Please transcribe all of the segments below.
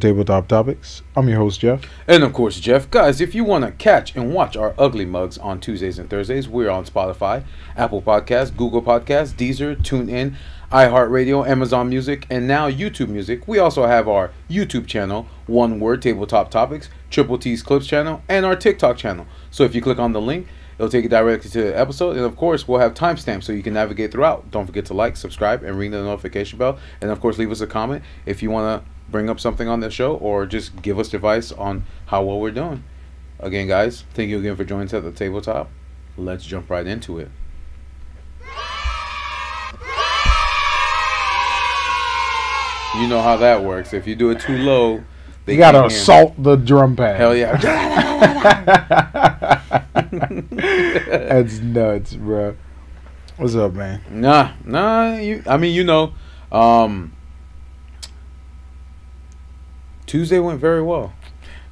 Tabletop Topics. I'm your host, Jeff. And of course, Jeff. Guys, if you want to catch and watch our ugly mugs on Tuesdays and Thursdays, we're on Spotify, Apple Podcasts, Google Podcasts, Deezer, TuneIn, iHeartRadio, Amazon Music, and now YouTube Music. We also have our YouTube channel, One Word Tabletop Topics, Triple T's Clips channel, and our TikTok channel. So if you click on the link, it'll take you directly to the episode. And of course, we'll have timestamps so you can navigate throughout. Don't forget to like, subscribe, and ring the notification bell. And of course, leave us a comment if you want to bring up something on the show or just give us advice on how well we're doing. Again, guys, thank you again for joining us at the tabletop. Let's jump right into it. You know how that works. If you do it too low, they you gotta assault the drum pad. Hell yeah! That's nuts, bro. What's up, man? Nah, nah. You, I mean, you know, um, Tuesday went very well.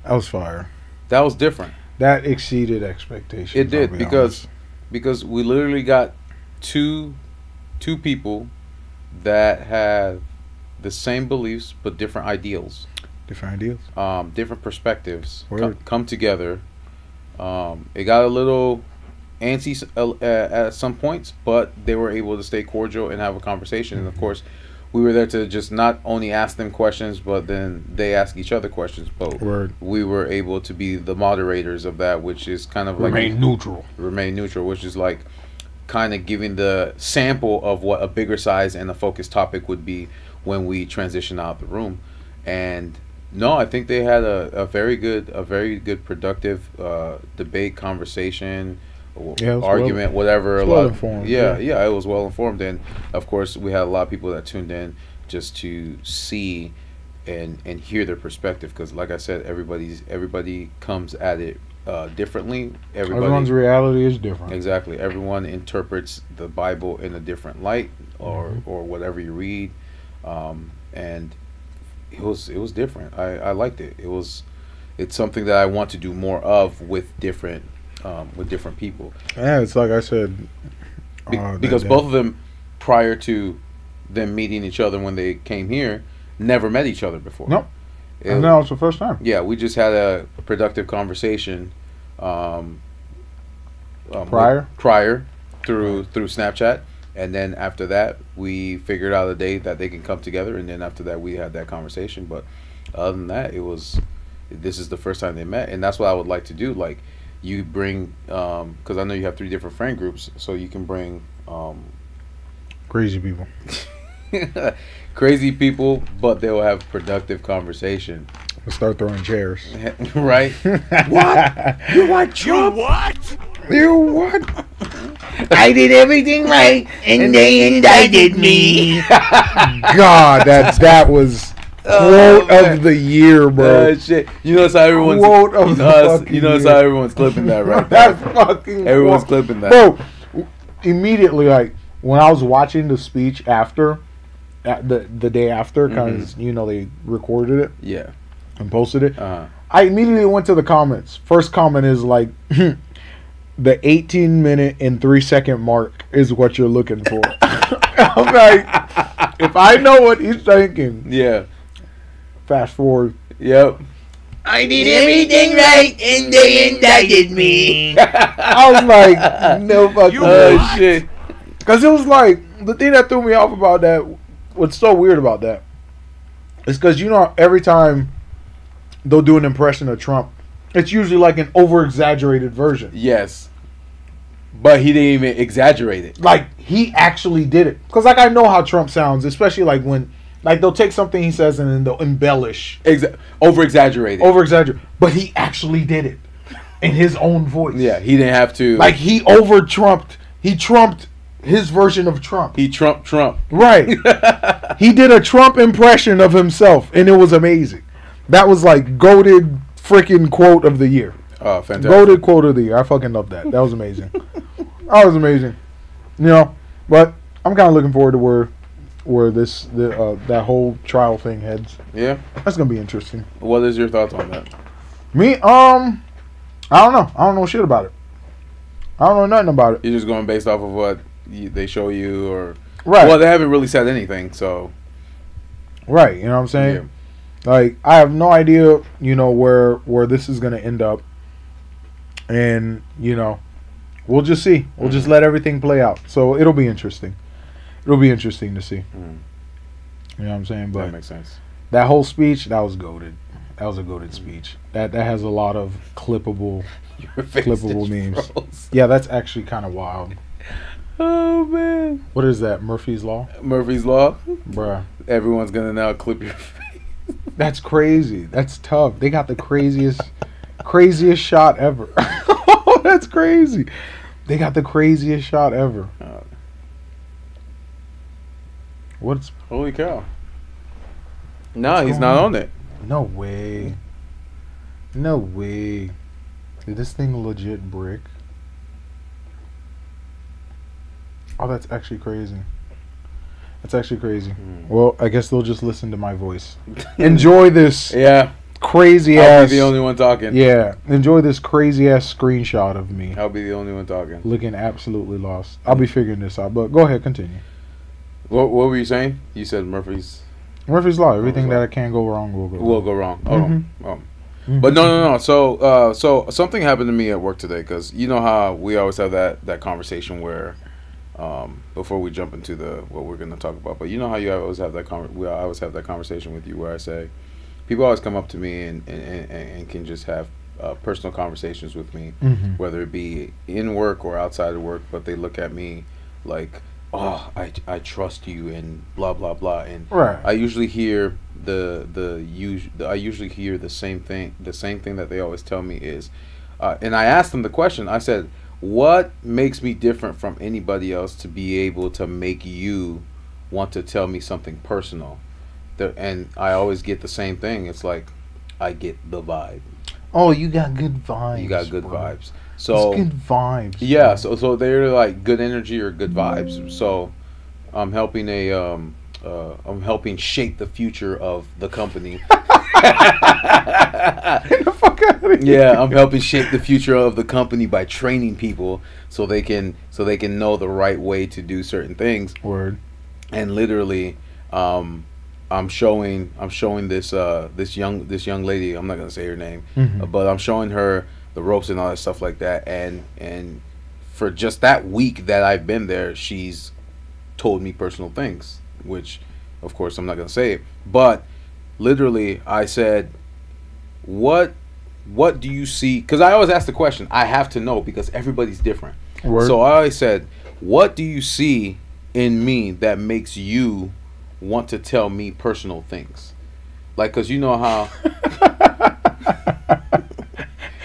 That was fire. That was different. That exceeded expectations. It did be because honest. because we literally got two two people that have the same beliefs but different ideals. Different ideals. Um, different perspectives come, come together. Um, it got a little antsy uh, at some points, but they were able to stay cordial and have a conversation. Mm-hmm. And of mm-hmm. course, we were there to just not only ask them questions, but then they ask each other questions. But Word. we were able to be the moderators of that, which is kind of like remain neutral. Remain neutral, which is like kind of giving the sample of what a bigger size and a focused topic would be when we transition out of the room. And no, I think they had a, a very good, a very good productive uh, debate conversation yeah, argument, well, whatever. well informed. Yeah, yeah, yeah, it was well informed, and of course, we had a lot of people that tuned in just to see and and hear their perspective because, like I said, everybody's everybody comes at it uh, differently. Everybody, Everyone's reality is different. Exactly. Everyone interprets the Bible in a different light, or mm-hmm. or whatever you read, um, and it was it was different. I I liked it. It was it's something that I want to do more of with different um, with different people. Yeah, it's like I said. Be- uh, because both of them, prior to them meeting each other when they came here, never met each other before. Nope. It, and now it's the first time. Yeah, we just had a productive conversation. Um, um, prior. Prior, through through Snapchat, and then after that, we figured out a day that they can come together, and then after that, we had that conversation. But other than that, it was. This is the first time they met, and that's what I would like to do. Like you bring because um, I know you have three different friend groups, so you can bring um, crazy people. crazy people, but they'll have productive conversation. We'll start throwing chairs. right? what? You want Trump? You what? You what? I did everything right, and, and they indicted me. God, that that was Quote oh, of the year, bro. Uh, shit. You notice how everyone's quote of you know, the you notice how everyone's clipping that right That's fucking everyone's quote. clipping that. Bro, immediately like when I was watching the speech after the the day after because mm-hmm. you know they recorded it. Yeah. And posted it. Uh-huh. I immediately went to the comments. First comment is like the 18 minute and 3 second mark is what you're looking for. I'm like if I know what he's thinking. Yeah Fast forward. Yep. I did everything right and they indicted me. I was like, no fucking oh, shit. Because it was like, the thing that threw me off about that, what's so weird about that, is because, you know, every time they'll do an impression of Trump, it's usually like an over exaggerated version. Yes. But he didn't even exaggerate it. Like, he actually did it. Because, like, I know how Trump sounds, especially like when like they'll take something he says and then they'll embellish, Exa- over exaggerate, over exaggerate. But he actually did it in his own voice. Yeah, he didn't have to. Like he over trumped. He trumped his version of Trump. He trumped Trump. Right. he did a Trump impression of himself, and it was amazing. That was like goaded freaking quote of the year. Oh, fantastic! Goaded quote of the year. I fucking love that. That was amazing. that was amazing. You know, but I'm kind of looking forward to where where this the, uh, that whole trial thing heads. Yeah, that's gonna be interesting. What is your thoughts on that? Me, um, I don't know. I don't know shit about it. I don't know nothing about it. You're just going based off of what you, they show you, or right? Well, they haven't really said anything, so right. You know what I'm saying? Yeah. Like I have no idea, you know, where where this is gonna end up, and you know, we'll just see. We'll just Mhm. let everything play out. So it'll be interesting. It'll be interesting to see. Mm, You know what I'm saying? that makes sense. that whole speech, that was goaded. That was a goaded speech. That that has a lot of clippable. Clippable memes. Yeah, that's actually kind of wild. Oh man, What is that? Murphy's Law, Murphy's Law. bruh. Everyone's gonna now clip your face. That's crazy. That's tough. They got the craziest, craziest shot ever. That's crazy. They got the craziest shot ever. Uh, What's holy cow! No, What's he's not on? on it. no way. No way. Is this thing legit brick? Oh, that's actually crazy. That's actually crazy. Hmm. Well, I guess they'll just listen to my voice. Enjoy this Yeah, crazy I'll ass. be the only one talking. Yeah, enjoy this crazy ass screenshot of me I'll be the only one talking. looking absolutely lost. I'll be figuring this out, but go ahead, continue. What, what were you saying? You said Murphy's Murphy's Law. Everything Law. that can go wrong will go. will wrong. go wrong. Oh, oh. Mhm. But no, no, no. So, uh, so something happened to me at work today because you know how we always have that that conversation where, um, before we jump into the what we're going to talk about. But you know how you always have that con- we I always have that conversation with you where I say, people always come up to me and and, and, and can just have uh, personal conversations with me, Mhm. whether it be in work or outside of work. But they look at me like, oh, I I trust you and blah blah blah and Right. I usually hear the the us- I usually hear the same thing. The same thing that they always tell me is, uh, and I asked them the question. I said, "What makes me different from anybody else to be able to make you want to tell me something personal?" The, and I always get the same thing. It's like, I get the vibe. oh, you got good vibes. You got good bro. vibes. It's So good vibes. yeah, so so they're like good energy or good vibes. So I'm helping a um uh, I'm helping shape the future of the company. The fuck out of here. yeah, I'm helping shape the future of the company by training people so they can so they can know the right way to do certain things. Word. And literally, um, I'm showing I'm showing this uh this young this young lady. I'm not gonna say her name, Mhm. uh, but I'm showing her the ropes and all that stuff like that. And and for just that week that I've been there, she's told me personal things, which of course I'm not gonna say it, but literally I said, what what do you see? Because I always ask the question. I have to know because everybody's different. Word. So I always said, what do you see in me that makes you want to tell me personal things? Like, cause you know how.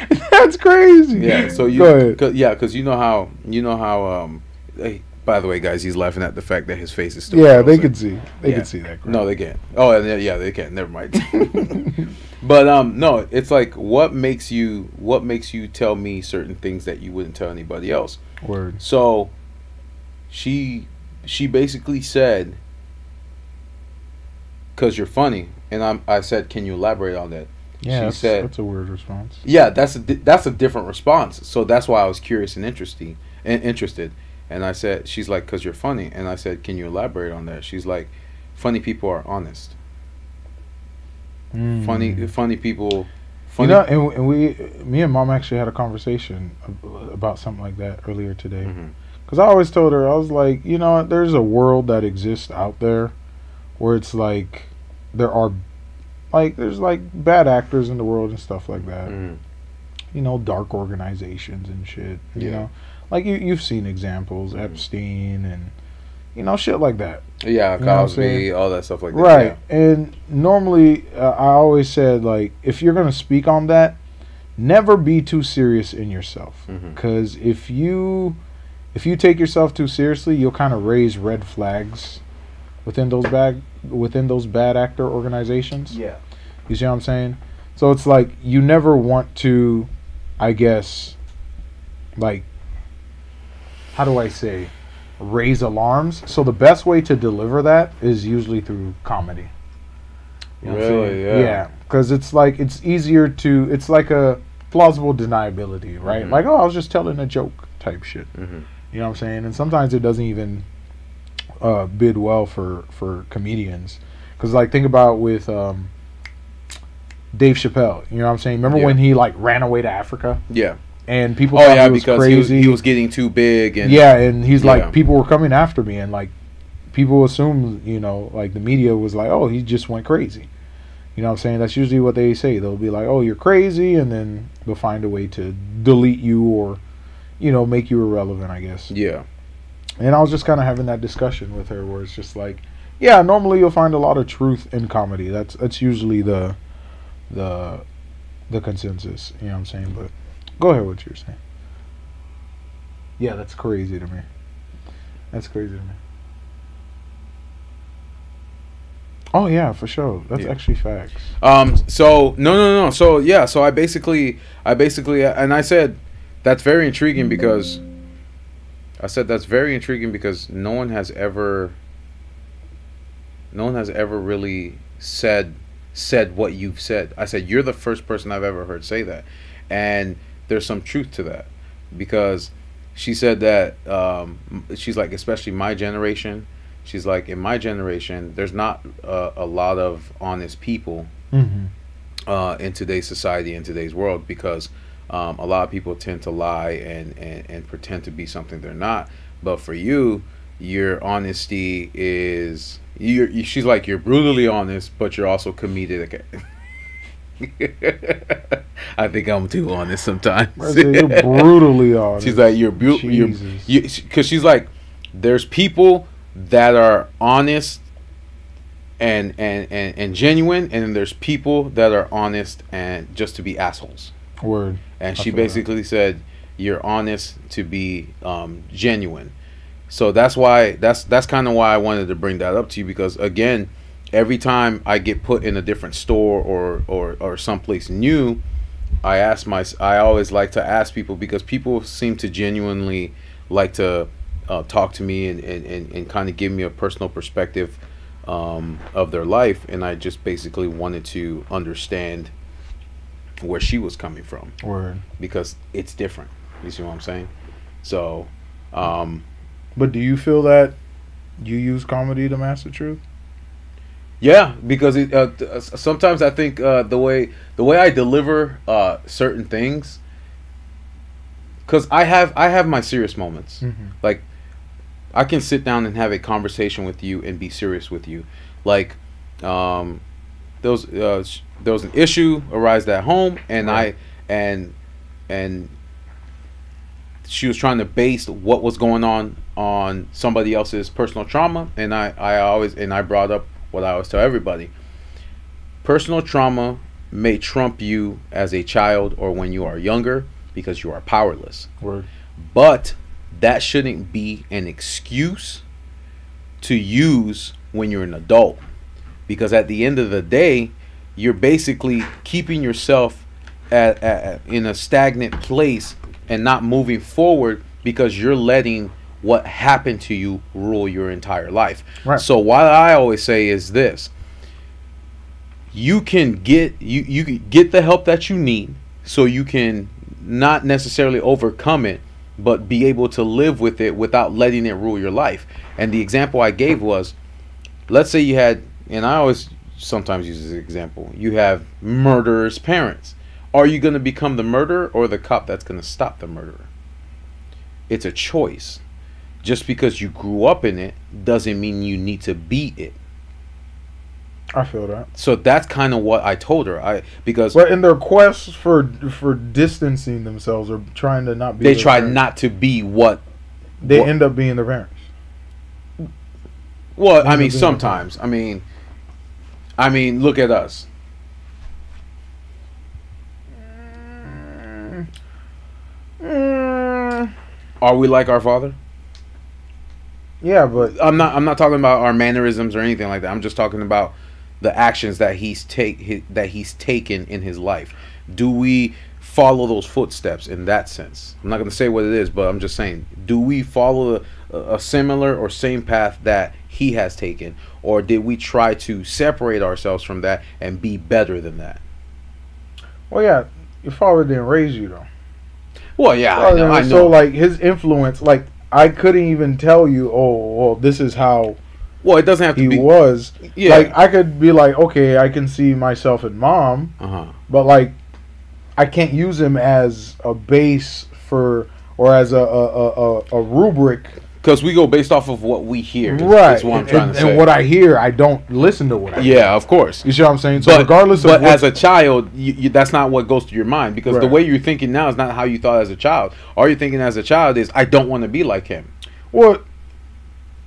That's crazy. Yeah. So you. Cause, yeah, cause you know how you know how. Um. Hey, by the way, guys, he's laughing at the fact that his face is still. Yeah, they can see. They Yeah. could see that. No, they can't. Oh, and yeah, yeah, they can't. Never mind. but um, no, it's like what makes you what makes you tell me certain things that you wouldn't tell anybody else. Word. So she she basically said cuz you're funny and I'm I said can you elaborate on that? Yeah, She that's, said- that's a weird response. Yeah, that's a that's a different response. So that's why I was curious and interesting and interested. And I said she's like cuz you're funny and I said can you elaborate on that? She's like funny people are honest. Funny Mm. funny people You funny know, and, and we, me and mom actually had a conversation about something like that earlier today. Because I always told her, I was like, you know, there's a world that exists out there where it's like there are, like, there's like bad actors in the world and stuff like that. Mhm. You know, dark organizations and shit. You Yeah. know, like you you've seen examples, Mhm. Epstein and you know shit like that. Yeah, You know Cosby, all that stuff like that. Right. And normally, uh, I always said, like, if you're going to speak on that, never be too serious in yourself. Yeah. Because if you. If you take yourself too seriously, you'll kind of raise red flags within those bad within those bad actor organizations. Yeah. You see what I'm saying? So it's like you never want to, I guess, like, how do I say, raise alarms. So the best way to deliver that is usually through comedy. You know Really? Yeah. Yeah, because it's like it's easier to. It's like a plausible deniability, right? Mhm. Like, oh, I was just telling a joke type shit. hmm You know what I'm saying? And sometimes it doesn't even uh, bid well for for comedians, because like think about with um, Dave Chappelle. You know what I'm saying? Remember Yeah. when he like ran away to Africa Yeah. and people Oh thought yeah, he was because he was, crazy. he was getting too big and yeah, and he's Yeah. like people were coming after me and like people assumed, you know, like the media was like, "Oh, he just went crazy." You know what I'm saying? That's usually what they say. They'll be like, "Oh, you're crazy," and then they'll find a way to delete you or you know, make you irrelevant, I guess. yeah. And I was just kind of having that discussion with her, where it's just like, yeah, normally you'll find a lot of truth in comedy. That's that's usually the the the consensus. You know what I'm saying? But go ahead, what you're saying. Yeah, that's crazy to me. That's crazy to me. Oh yeah, for sure. That's Yeah. actually facts. Um. So no, no, no. So yeah. So I basically, I basically, and I said that's very intriguing because I said that's very intriguing because no one has ever, no one has ever really said said what you've said. I said you're the first person I've ever heard say that, and there's some truth to that because she said that um, she's like especially my generation. She's like in my generation, there's not uh, a lot of honest people Mm-hmm. uh, in today's society in today's world because um, a lot of people tend to lie and, and, and pretend to be something they're not but for you your honesty is you're, you, she's like you're brutally honest but you're also comedic I think I'm too honest sometimes. You're brutally honest. She's like you're you because she's like there's people that are honest and, and and and genuine and there's people that are honest and just to be assholes Word. and I she feel that. basically said you're honest to be um, genuine so that's why that's that's kind of why i wanted to bring that up to you because again every time i get put in a different store or or or someplace new i ask my i always like to ask people because people seem to genuinely like to uh, talk to me and, and, and, and kind of give me a personal perspective um, of their life and i just basically wanted to understand where she was coming from Word. because it's different. You see what I'm saying? So, um, But do you feel that you use comedy to mask the truth? yeah, because it, uh, uh, sometimes I think uh, the way the way I deliver uh, certain things, because I have I have my serious moments. Mm-hmm. Like, I can sit down and have a conversation with you and be serious with you. Like, um, there was uh, sh- there was an issue arised at home, and Right. I and and she was trying to base what was going on on somebody else's personal trauma, and I I always and I brought up what I always tell everybody. Personal trauma may trump you as a child or when you are younger because you are powerless. Word. But that shouldn't be an excuse to use when you're an adult. Because at the end of the day, you're basically keeping yourself at, at, in a stagnant place and not moving forward because you're letting what happened to you rule your entire life. Right. So what I always say is this you can get you you can get the help that you need so you can not necessarily overcome it but be able to live with it without letting it rule your life and the example i gave was let's say you had and i always sometimes use this example you have murderers parents are you going to become the murderer or the cop that's going to stop the murderer it's a choice just because you grew up in it doesn't mean you need to be it I feel that. so that's kind of what I told her. I because But in their quest for for distancing themselves or trying to not be, they try parents, not to be what. They what- end up being their parents. Well, I mean, sometimes. I mean, I mean, look at us. Mm, Are we like our father? yeah, but I'm not. I'm not talking about our mannerisms or anything like that. I'm just talking about the actions that he's take hi- that he's taken in his life. Do we follow those footsteps in that sense? I'm not going to say what it is, but I'm just saying, do we follow a, a similar or same path that he has taken, or did we try to separate ourselves from that and be better than that? well, yeah, your father didn't raise you though. Well, yeah, I know. I know. So like his influence, like I couldn't even tell you, oh, well, this is how Well, it doesn't have to he be. was. Yeah. Like I could be like, okay, I can see myself in mom, uh huh. but like I can't use him as a base for or as a, a, a, a rubric. Because we go based off of what we hear. right. Is what I'm and, trying and, to say. and what I hear, I don't listen to what I hear. yeah, of course. You see what I'm saying? So but regardless of but as a child, you, you, that's not what goes to your mind because the way you're thinking now is not how you thought as a child. All you're thinking as a child is, I don't want to be like him. what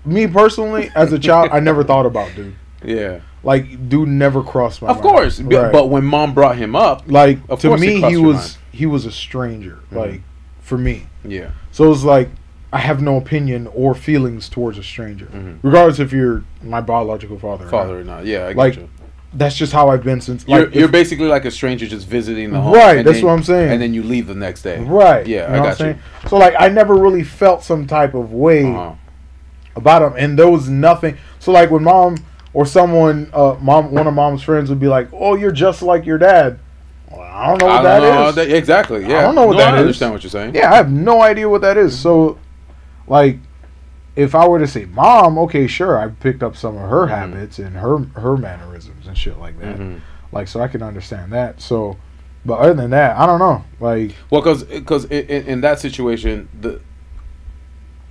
me personally, as a child, I never thought about dude. Yeah, Like dude never crossed my mind. of mind. course. Right. But when mom brought him up, like to me he was mind. he was a stranger Mhm. like for me yeah, so it's like i have no opinion or feelings towards a stranger Mhm. regardless if you're my biological father or father not. or not. Yeah, I get Like, you. that's just how i've been since You're, like you're if- basically like a stranger just visiting the home. right that's then- what i'm saying And then you leave the next day. right Yeah, you I know I'm got you. so like i never really felt some type of way Uh-huh. about him and there was nothing so like when mom or someone uh mom one of mom's friends would be like oh you're just like your dad well, i don't know what I that is that- exactly. Yeah, I don't know what no, that I is. understand what you're saying. Yeah, I have no idea what that is. So, like, if I were to say mom, okay, sure, I picked up some of her Mhm. habits and her her mannerisms and shit like that. Mhm. Like, so I can understand that. So, but other than that, I don't know. Like, Well, because in, in that situation, the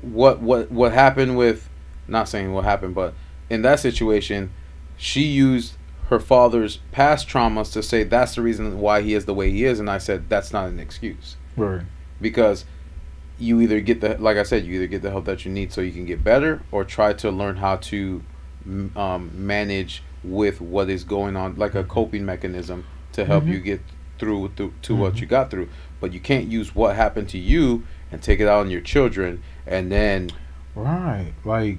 what what what happened with not saying what happened, but in that situation, she used her father's past traumas to say that's the reason why he is the way he is, and I said that's not an excuse right, because you either get the like I said, you either get the help that you need so you can get better, or try to learn how to um, manage with what is going on, like a coping mechanism to help Mhm. you get through to, to what Mhm. you got through. But you can't use what happened to you and take it out on your children, and then right. Like,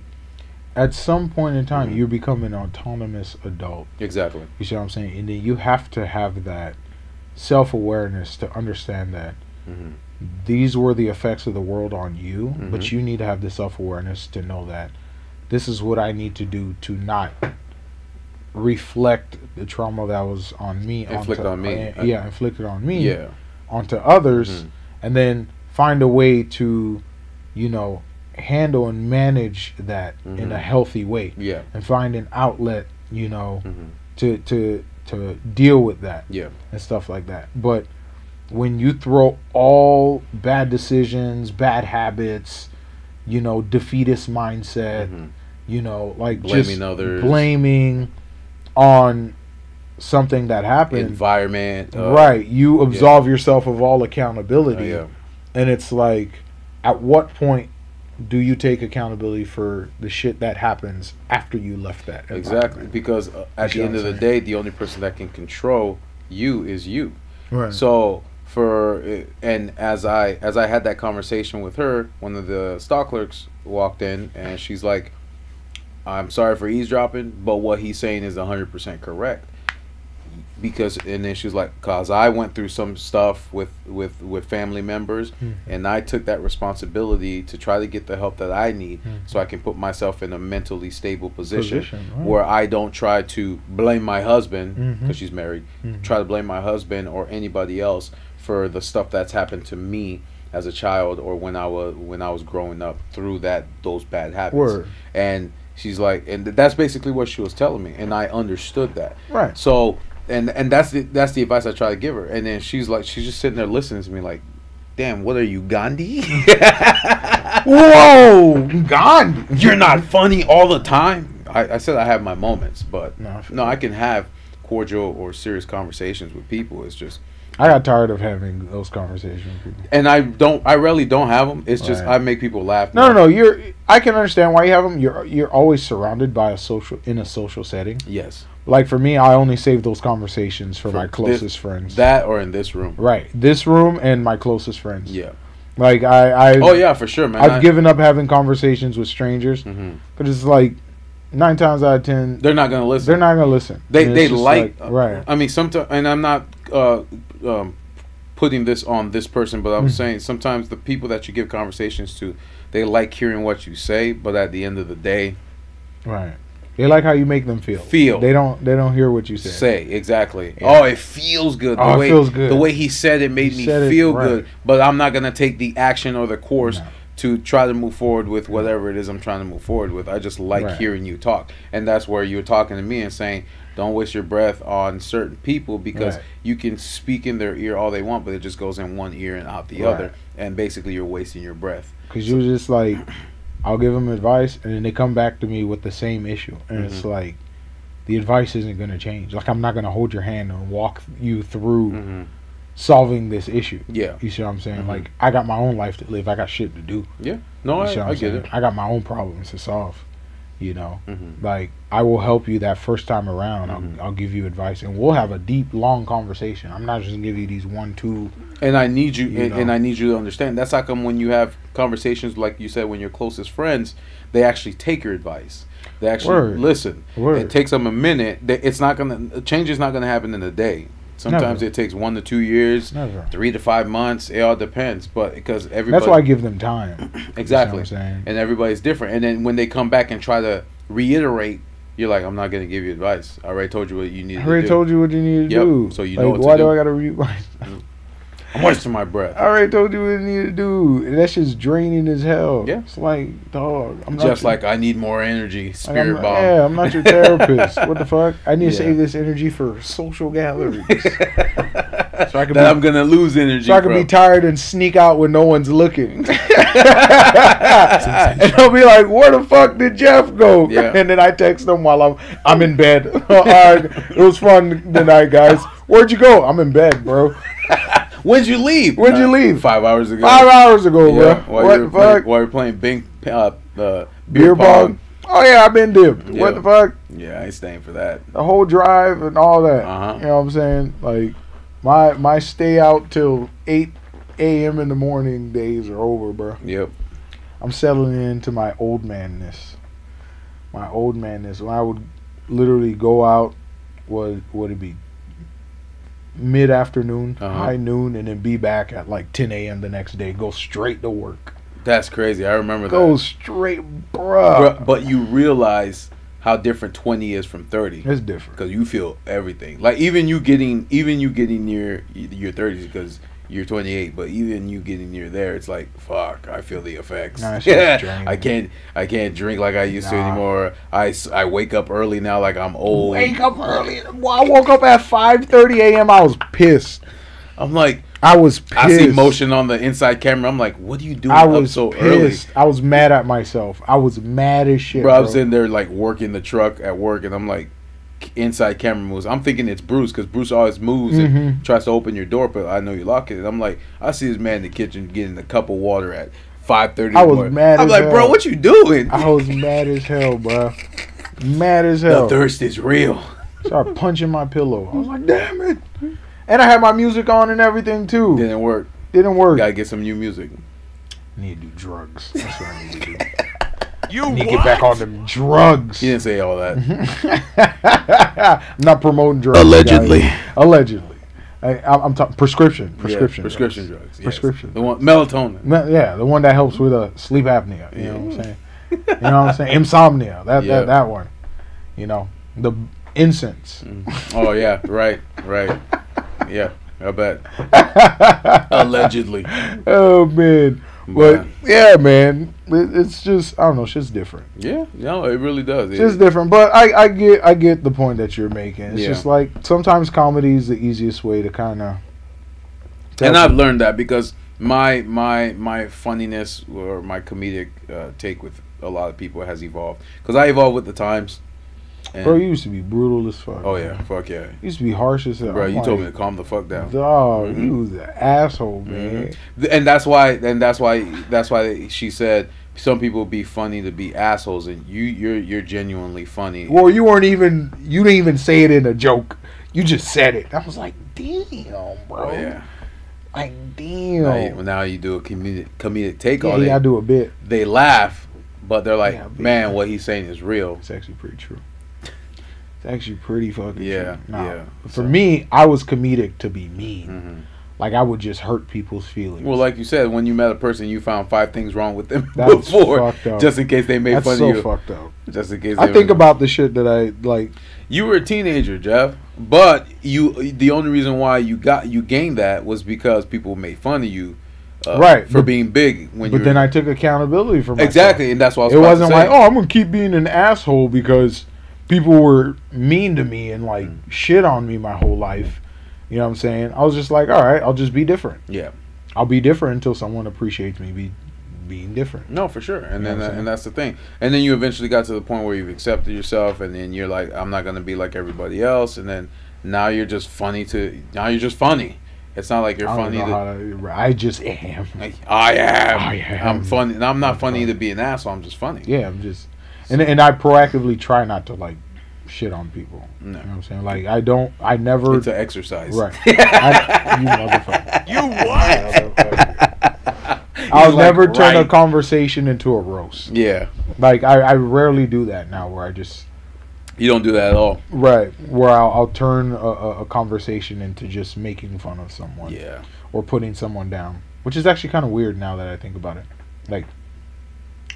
at some point in time, Mhm. you become an autonomous adult. exactly, You see what I'm saying? And then you have to have that self awareness to understand that hmm these were the effects of the world on you, Mhm. but you need to have the self awareness to know that this is what I need to do to not reflect the trauma that was on me. Inflict on me. uh, yeah, inflicted on me yeah, onto others, Mhm. and then find a way to, you know, handle and manage that in a Mhm. healthy way, yeah, and find an outlet, you know, hmm to to to deal with that yeah, and stuff like that. But when you throw all bad decisions, bad habits, you know, defeatist mindset, Mhm. you know, like Blaming just others. blaming on something that happened, environment, uh, right? You absolve yourself of all accountability, uh, yeah. and it's like, at what point do you take accountability for the shit that happens after you left that? Exactly, because uh, at see the end of the day, the only person that can control you is you. Right. So for uh, and as I as I had that conversation with her, one of the stock clerks walked in and she's like, "I'm sorry for eavesdropping, but what he's saying is 100 percent correct." Because and then she was like, "Cause I went through some stuff with with with family members, Mhm. and I took that responsibility to try to get the help that I need, Mhm. so I can put myself in a mentally stable position." Position, right. where I don't try to blame my husband because Mhm. she's married. Mhm. Try to blame my husband or anybody else for the stuff that's happened to me as a child or when I was when I was growing up through that those bad habits. Word. And she's like, and that's basically what she was telling me, and I understood that. Right. So and and that's the that's the advice I try to give her. And then she's like, she's just sitting there listening to me like. Damn, what are you, Gandhi? Whoa, Gandhi. You're not funny all the time. I, I said I have my moments, but No, no, I can have cordial or serious conversations with people. It's just, I got tired of having those conversations with people. and I don't, I rarely don't have them. It's just Right. I make people laugh. No, no, no. You're. I can understand why you have them. You're. You're always surrounded by a social in a social setting. Yes, Like for me, I only save those conversations for, For my this- closest friends. that or in this room. right. This room and my closest friends. Yeah. Like I. I Oh yeah, for sure, man. I've given up having conversations with strangers because it's like nine times out of ten They're not gonna listen. they're not gonna listen. They they just like, right. I mean, sometimes, and I'm not uh, um, putting this on this person, but I'm Mhm. saying sometimes the people that you give conversations to, they like hearing what you say, but at the end of the day, Right. They like how you make them feel. Feel. They don't. They don't hear what you say. say exactly. Yeah. Oh, it feels good. The Oh, it way, feels good. The way he said it made He me feel right. good, but I'm not gonna take the action or the course No. to try to move forward with whatever it is I'm trying to move forward with. I just like Right. hearing you talk, and that's where you're talking to me and saying, "Don't waste your breath on certain people because Right. you can speak in their ear all they want, but it just goes in one ear and out the Right. other, and basically you're wasting your breath." Because you're just like, I'll give them advice, and then they come back to me with the same issue, and it's Mhm. like, the advice isn't gonna change. Like I'm not gonna hold your hand and walk you through Mm-hmm. solving this issue. Yeah. You see what I'm saying? Mhm. Like I got my own life to live. I got shit to do. Yeah. No, I, I get saying? it. I got my own problems to solve. You know, Mm-hmm. like I will help you that first time around. Mhm. I'll, I'll give you advice, and we'll have a deep, long conversation. I'm not just gonna give you these one, two. And I need you, You and, and. I need you to understand. That's how come when you have conversations, like you said, when your closest friends, they actually take your advice. They actually Word. listen. Word. It takes them a minute. It's not gonna change. Is not gonna happen in a day. Sometimes Never. it takes one to two years, Never. three to five months. It all depends. But because everybody, That's why I give them time. You exactly, I'm saying? and everybody's different. And then when they come back and try to reiterate, you're like, I'm not gonna give you advice. I already told you what you need I to already told you what you need to Yep, do. so you like, know what to why do. do I gotta read my? Mm. I'm wasting my breath. I already told you what you need to do. And that shit's draining as hell. Yeah. It's like, dog. I'm Just your- like I need more energy. Spirit I'm, bomb. Yeah, I'm not your therapist. what the fuck? I need to save this energy for social gatherings. so I could that be- I'm gonna lose energy. so I can from. be tired and sneak out when no one's looking. and I'll be like, "Where the fuck did Jeff go?" Yeah. And then I text them while I'm I'm in bed. All right, it was fun tonight, guys. Where'd you go? I'm in bed, bro. When'd you leave? When'd you leave? Five hours ago. Five hours ago, Yeah, bro. while What the playing, fuck? while you're playing Bing, uh, uh, Beer pong. Oh yeah, I've been dipped. Yeah. What the fuck? Yeah, I ain't staying for that. The whole drive and all that. Uh-huh. You know what I'm saying? Like my my stay out till eight a.m. in the morning days are over, bro. Yep. I'm settling into my old manness. My old manness. When I would literally go out, what would it be? Mid afternoon, Uh-huh. high noon, and then be back at like 10 a.m. the next day. Go straight to work. That's crazy. I remember Go that. straight, bruh. But, but you realize how different 20 is from 30 It's different. because you feel everything. Like even you getting even you getting near your 30s because you're 28, but even you getting near there, it's like fuck. I feel the effects. Nah, yeah. I can't I can't drink like I used to Nah. anymore. I wake up early now like I'm old. Wake up early. Well, I woke up at 5:30 a.m. I was pissed. I'm like I was pissed. I see motion on the inside camera. I'm like, what are you doing I up was so early? pissed. I was mad at myself. I was mad as shit. Bro, Bro, I was in there like working the truck at work, and I'm like, inside camera moves. I'm thinking it's Bruce because Bruce always moves and Mhm. tries to open your door, but I know you lock it. And I'm like, I see this man in the kitchen getting a cup of water at 5:30. I was morning. mad. I'm like, hell. bro, what you doing? I was mad as hell, bro. Mad as hell. the thirst is real. Started punching my pillow. I was like, damn it. And I had my music on and everything too. Didn't work. Didn't work. Gotta get some new music. need to do drugs. That's what I need to do. You need to get back on them drugs. He didn't say all that. I'm not promoting drugs. Allegedly. guys. Allegedly. I, I'm, I'm talking prescription. Prescription. Yeah, prescription drugs. drugs. yes. Prescription. The one melatonin. Me- Yeah, the one that helps with uh, sleep apnea. You know what I'm saying? You know what I'm saying? Insomnia. That Yeah. that that one. You know the incense. Oh yeah, right, right. Yeah, I bet. Allegedly. oh man. But yeah, man, it, it's just I don't know, shit's different. Yeah, no, it really does. It- Just different. But I, I get I get the point that you're making. It's Yeah. just like sometimes comedy is the easiest way to kind of. and I've learned that because my my my funniness or my comedic uh, take with a lot of people has evolved because I evolve with the times. And, Bro, you used to be brutal as fuck. oh yeah, fuck yeah, You used to be harsh as hell. bro. I'm You told me to calm the fuck down. Dog, Mhm. you was an asshole, man. Mhm. And that's why, and that's why, that's why she said some people be funny to be assholes, and you, you're, you're genuinely funny. Well, you weren't even. You didn't even say it in a joke. You just said it. I was like, damn, bro. Oh yeah. Like, Now you, damn. now you do a comedic, comedic take Yeah, on yeah, I do a bit. They laugh, but they're like, Yeah, man, what he's saying is real. It's actually pretty true. It's actually pretty fucking Yeah. Nah, yeah. For So- me, I was comedic to be mean. hmm Like I would just hurt people's feelings. Well, like you said, when you met a person, you found five things wrong with them That's before, just in case they made That's fun so of you. fucked up. Just in case. I think about the shit that I like. You were a teenager, Jeff, but you. The only reason why you got you gained that was because people made fun of you uh, Right, for but- being big when you But then I took accountability for myself. exactly, and that's why was It wasn't like, oh, I'm gonna keep being an asshole because people were mean to me and like Mm. shit on me my whole life. You know what I'm saying? I was just like, all right, I'll just be different. yeah, I'll be different until someone appreciates me be being different. no, for sure, and You then that, and that's the thing, and then you eventually got to the point where you've accepted yourself, and then you're like, I'm not gonna be like everybody else, and then now you're just funny to now you're just funny. It's not like you're I funny. To, to, I just am. Like, I am. I am. I'm funny. And I'm not I'm funny funny. to be an asshole. I'm just funny. Yeah, I'm just, and and I proactively try not to like shit on people. No. You know what I'm saying? Like I don't, I never. It's an exercise. Right. I, you motherfucker. You what? I'll like, never turn a conversation into a roast. Yeah. Like I, I rarely do that now, where I just You don't do that at all. right where I'll, I'll turn a, a, a conversation into just making fun of someone Yeah. or putting someone down, which is actually kind of weird now that I think about it. Like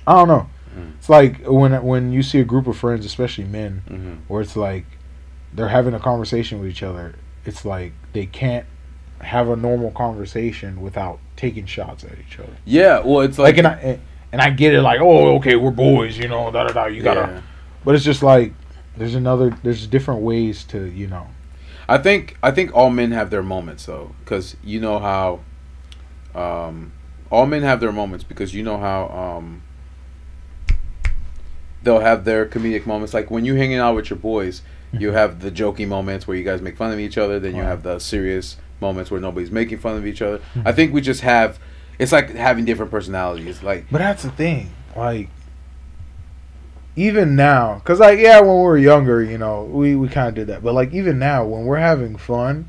I don't know. Mm. It's like when when you see a group of friends, especially men, hmm where it's like they're having a conversation with each other. It's like they can't have a normal conversation without taking shots at each other. Yeah. Well, it's Like, like. and I and I get it, like, oh, okay, we're boys, you know, da da da. You gotta, yeah. but it's just like there's another, there's different ways to, you know. I think I think all men have their moments though, because you know how. Um, all men have their moments because you know how um. They'll have their comedic moments, like when you hanging out with your boys. You mm-hmm. have the jokey moments where you guys make fun of each other. Then you have the serious moments where nobody's making fun of each other. Mm-hmm. I think we just have. It's like having different personalities. Like But that's the thing, like. Even now, cause like yeah, when we were younger, you know, we we kind of did that. But like even now, when we're having fun,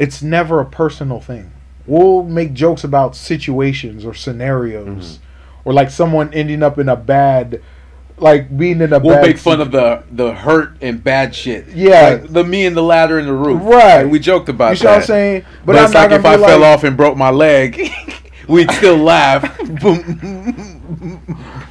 it's never a personal thing. We'll make jokes about situations or scenarios, mm-hmm. Or like someone ending up in a bad, like being in a We'll bad. make fun of the the hurt and bad shit. Yeah. like the me and the ladder in the roof. Right. Like, we joked about You see that. what I'm saying? But, I'm it's not like if I be fell off and broke my leg, we'd still laugh. Boom.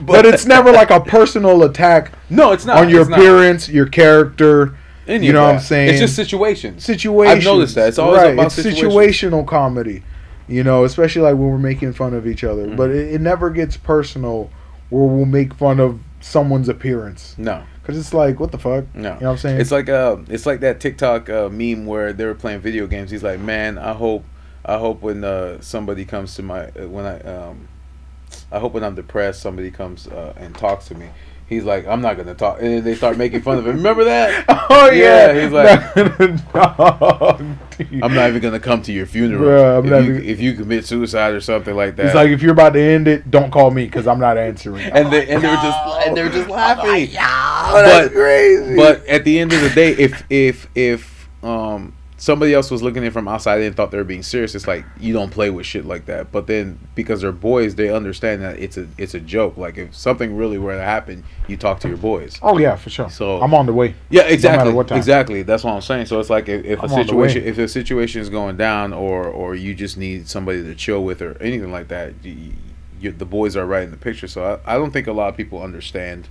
but it's never like a personal attack no, it's not on your it's not. appearance, your character, Any you know what. I'm saying? It's just situations. situation. I've noticed that. It's always right. about it's situations. situational comedy. You know, especially like when we're making fun of each other. Mhm. But it, it never gets personal where we'll make fun of someone's appearance. No, Because it's like, what the fuck? no. You know what I'm saying? It's like uh, it's like that TikTok uh, meme where they were playing video games. He's like, man, I hope, I hope when uh, somebody comes to my uh, when I um, I hope when I'm depressed, somebody comes uh, and talks to me. He's like, I'm not gonna talk, and then they start making fun of him. Remember that? oh, Yeah, yeah. he's like- no. I'm not even gonna come to your funeral. Bruh, I'm if, not you, even- if you commit suicide or something like that. It's like, if you're about to end it, don't call me because I'm not answering. and they and they were just and they were just laughing. Oh, that's But- crazy. But at the end of the day, if if if um somebody else was looking in from outside and thought they were being serious, it's like you don't play with shit like that. But then because they're boys, they understand that it's a it's a joke. Like if something really were to happen, you talk to your boys. oh, yeah, for sure. So- I'm on the way. Yeah, exactly. what time. Exactly. That's what I'm saying. So it's like if, if a I'm on the situation if a situation is going down or or you just need somebody to chill with or anything like that, you, you, the boys are right in the picture. So I, I don't think a lot of people understand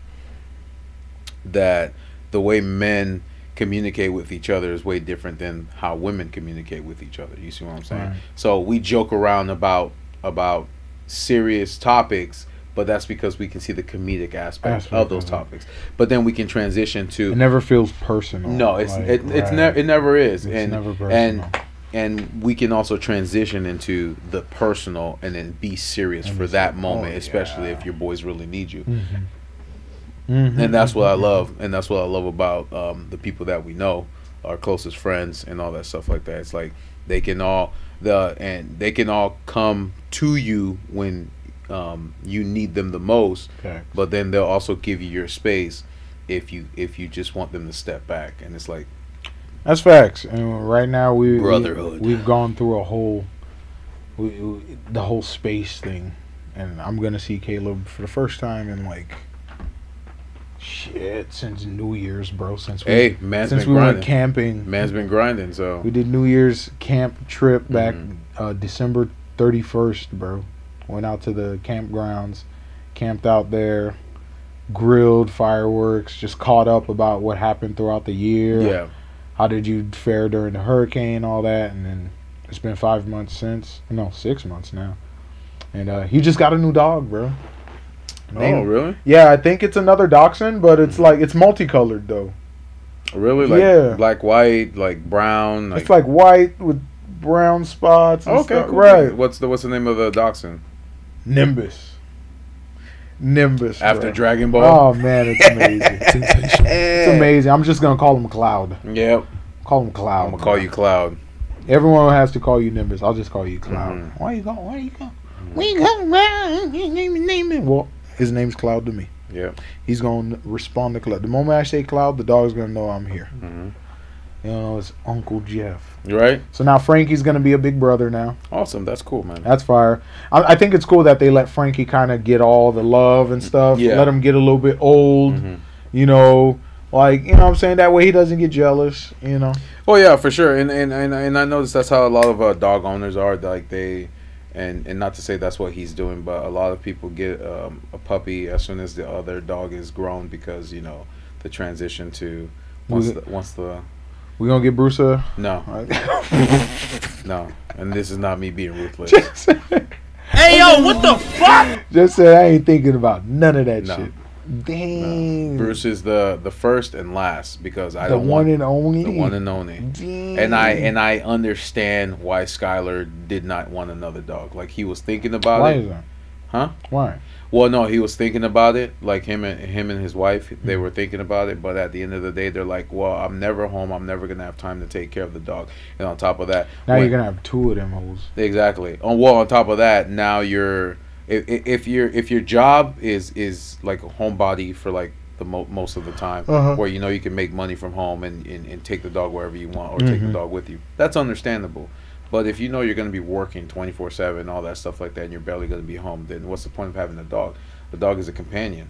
that the way men communicate with each other is way different than how women communicate with each other. You see what I'm saying? Right. So we joke around about about serious topics, but that's because we can see the comedic aspect Aspect of those topics. But then we can transition to It never feels personal. no, it's Like, it, it's right. never it never is, It's and never and personal. and we can also transition into the personal and then be serious And for that moment, Oh, especially yeah. if your boys really need you. Mhm. Mhm. And that's what I love, and that's what I love about um, the people that we know, our closest friends, and all that stuff like that. It's like they can all the and they can all come to you when um, you need them the most, Facts. but then they'll also give you your space if you if you just want them to step back. And it's like That's facts. And right now we Brotherhood. We, have gone through a whole, we, we, the whole space thing, and I'm gonna see Caleb for the first time in like, shit, since New Year's, bro. Since we, hey, man's since been we grinding. went camping, Man's been grinding, so we did New Year's camp trip back Mhm. uh, December 31st, bro. Went out to the campgrounds, camped out there, grilled fireworks, just caught up about what happened throughout the year yeah. how did you fare during the hurricane, all that, and then It's been five months since. No, six months now. And uh, he just got a new dog, bro. Oh, really? Yeah, I think it's another dachshund, but it's like it's multicolored though. Really? Like Yeah. black, white, like brown. Like, it's like white with brown spots. And okay, stuff. cool. right? What's the What's the name of the dachshund? Nimbus. Nimbus. After bro. Dragon Ball. Oh man, it's amazing. it's amazing. I'm just gonna call him Cloud. Yep. Call him Cloud. I'm gonna call you Cloud. Everyone has to call you Nimbus. I'll just call you Cloud. Mhm. Why you going? Why you going? Where you going? Where name your name it? Well, his name's Cloud to me. Yeah. He's gonna respond to Cloud. The moment I say Cloud, the dog's gonna know I'm here. hmm You know, it's Uncle Jeff. Right? So now Frankie's gonna be a big brother now. Awesome. That's cool, man. That's fire. I, I think it's cool that they let Frankie kind of get all the love and stuff. Yeah. Let him get a little bit old. Mhm. You know, like you know, what I'm saying that way he doesn't get jealous. You know. Oh yeah, for sure. And and and, and I noticed that's how a lot of uh, dog owners are. Like they, and and not to say that's what he's doing, but a lot of people get um, a puppy as soon as the other dog is grown because you know the transition to once We- the, once the We gonna get Bruce a. no no, and this is not me being ruthless. just, Hey yo, what the fuck? just said I ain't thinking about none of that No. shit. Dang. Bruce is the the first and last because I the don't one want and only. the one and only. Dang. And I and I understand why Skylar did not want another dog. Like he was thinking about it. Why it. is that? Huh? Why? Well, no, he was thinking about it. Like him and him and his wife, they Mm-hmm. were thinking about it. But at the end of the day, they're like, "Well, I'm never home. I'm never gonna have time to take care of the dog." And on top of that, Now when- you're gonna have two of them hoes. exactly. On well, on top of that, now you're if if your if your job is is like a homebody for like the mo- most of the time, Uh-huh. where you know you can make money from home and, and, and take the dog wherever you want or take the Mhm. dog with you, that's understandable. But if you know you're going to be working 24 7, all that stuff like that, and you're barely going to be home, then what's the point of having a dog? The dog is a companion.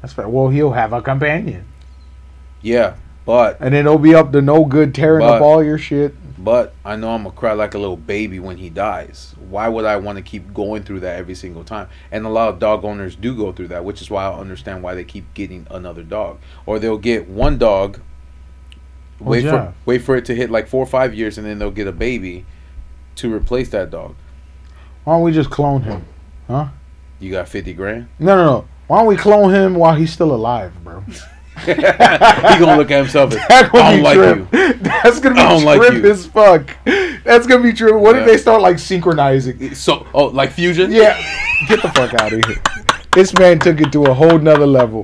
That's fair. Well, he'll have a companion, Yeah, but and then it'll be up to no good tearing up all your shit. But I know I'm gonna cry like a little baby when he dies. Why would I want to keep going through that every single time? And a lot of dog owners do go through that, which is why I understand why they keep getting another dog, or they'll get one dog, Oh, wait yeah. for wait for it to hit like four or five years, and then they'll get a baby to replace that dog. Why don't we just clone him? Huh? You got fifty grand. No, no, no. Why don't we clone him while he's still alive, bro? he gonna look at himself as That's gonna I don't be like trip. you. That's gonna be I don't like you. as fuck. That's gonna be true. What Yeah. if they start like synchronizing? So oh like fusion. Yeah, get the fuck out of here. This man took it to a whole nother level.